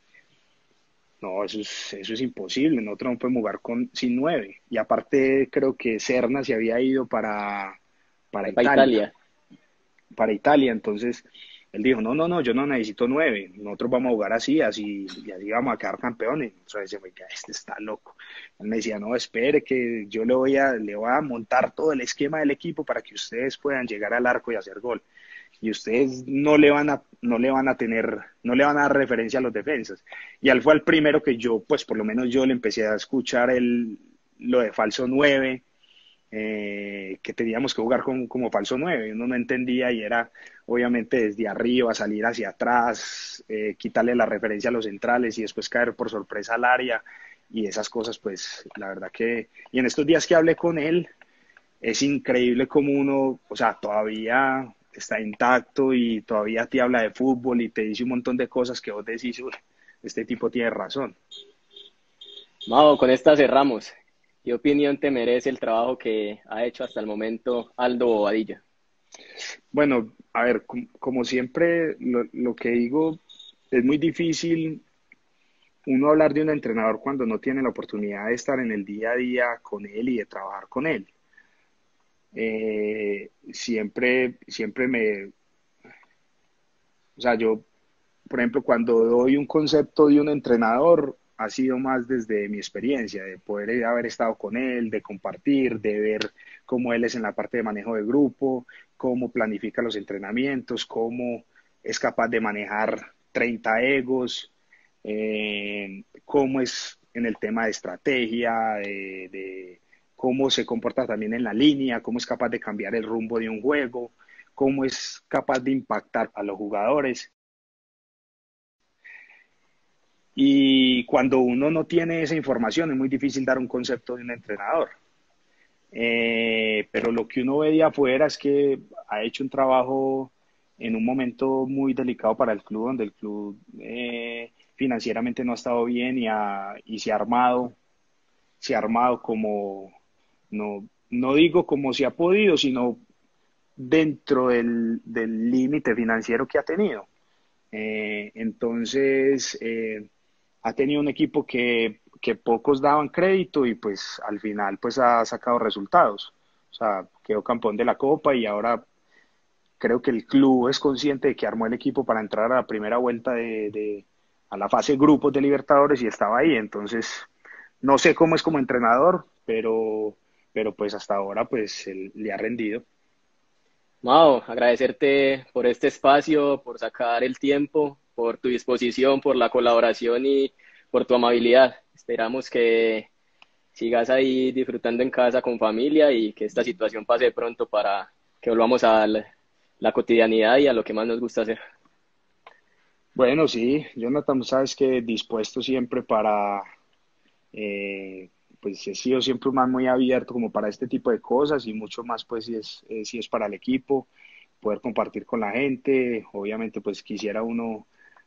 No, eso es, eso es imposible, nosotros no podemos jugar con, sin nueve. Y aparte creo que Serna se había ido para, para, Italia, Para Italia, entonces él dijo, no, no, no, yo no necesito nueve, nosotros vamos a jugar así, así, y así vamos a quedar campeones. Entonces decía, este está loco. Él me decía, no, espere que yo le voy a, le voy a montar todo el esquema del equipo para que ustedes puedan llegar al arco y hacer gol y ustedes no le van a no le van a tener no le van a dar referencia a los defensas y él fue el primero que yo pues por lo menos yo le empecé a escuchar el lo de falso 9 eh, que teníamos que jugar con, como falso 9 uno no entendía y era obviamente desde arriba salir hacia atrás eh, quitarle la referencia a los centrales y después caer por sorpresa al área y esas cosas pues la verdad que y en estos días que hablé con él es increíble como uno, o sea, todavía está intacto y todavía te habla de fútbol y te dice un montón de cosas que vos decís, este tipo tiene razón.
Mau, con esta cerramos. ¿Qué opinión te merece el trabajo que ha hecho hasta el momento Aldo Bobadilla?
Bueno, a ver, como, siempre lo, que digo, es muy difícil uno hablar de un entrenador cuando no tiene la oportunidad de estar en el día a día con él y de trabajar con él eh, siempre, siempre me, o sea, yo, por ejemplo, cuando doy un concepto de un entrenador, ha sido más desde mi experiencia, de poder haber estado con él, de compartir, de ver cómo él es en la parte de manejo de grupo, cómo planifica los entrenamientos, cómo es capaz de manejar 30 egos, eh, cómo es en el tema de estrategia, de, cómo se comporta también en la línea, cómo es capaz de cambiar el rumbo de un juego, cómo es capaz de impactar a los jugadores. Y cuando uno no tiene esa información es muy difícil dar un concepto de un entrenador. Eh, pero lo que uno ve de afuera es que ha hecho un trabajo en un momento muy delicado para el club, donde el club eh, financieramente no ha estado bien y, y se ha armado, se ha armado como, no, no digo como se ha podido, sino dentro del límite financiero que ha tenido. Eh, entonces, eh, ha tenido un equipo que, que, pocos daban crédito y pues al final pues ha sacado resultados. O sea, quedó campeón de la Copa y ahora creo que el club es consciente de que armó el equipo para entrar a la primera vuelta de, de a la fase grupos de Libertadores y estaba ahí. Entonces, no sé cómo es como entrenador, pero pero pues hasta ahora pues él, le ha rendido.
Mao, agradecerte por este espacio, por sacar el tiempo, por tu disposición, por la colaboración y por tu amabilidad. Esperamos que sigas ahí disfrutando en casa con familia y que esta situación pase pronto para que volvamos a la, cotidianidad y a lo que más nos gusta hacer.
Bueno, sí, Jonathan, sabes que dispuesto siempre para eh, pues he sido siempre un man muy abierto como para este tipo de cosas y mucho más pues si es, eh, si es para el equipo, poder compartir con la gente, obviamente pues quisiera uno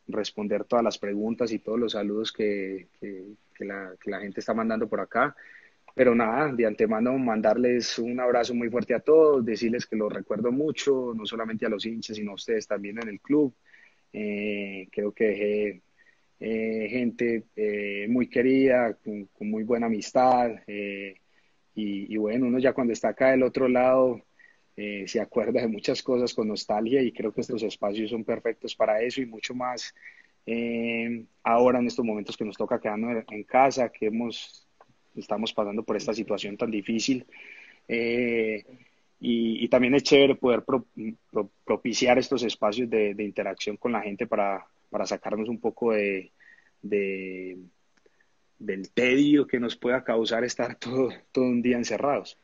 responder todas las preguntas y todos los saludos que, que, la, que la gente está mandando por acá. Pero nada, de antemano mandarles un abrazo muy fuerte a todos, decirles que los recuerdo mucho, no solamente a los hinchas, sino a ustedes también en el club. Eh, creo que dejé eh, gente muy querida, con, muy buena amistad. Y, y, bueno, uno ya cuando está acá del otro lado se acuerda de muchas cosas con nostalgia y creo que estos espacios son perfectos para eso y mucho más ahora en estos momentos que nos toca quedarnos en casa, que hemos, estamos pasando por esta situación tan difícil. Eh, y, también es chévere poder propiciar estos espacios de, interacción con la gente para, para sacarnos un poco de, de, del tedio que nos pueda causar estar todo, todo un día encerrados.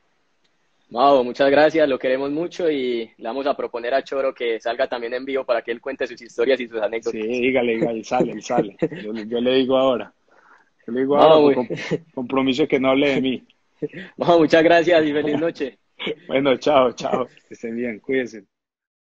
Mau, muchas gracias, lo queremos mucho y le vamos a proponer a Choro que salga también en vivo para que él cuente sus historias y sus anécdotas.
Sí, dígale, dígale, sale, sale. Yo, le digo ahora. Yo le digo ahora, compromiso que no hable de mí.
Mau, muchas gracias y feliz noche. *laughs*
Bueno, chao, chao. Que estén bien, cuídense.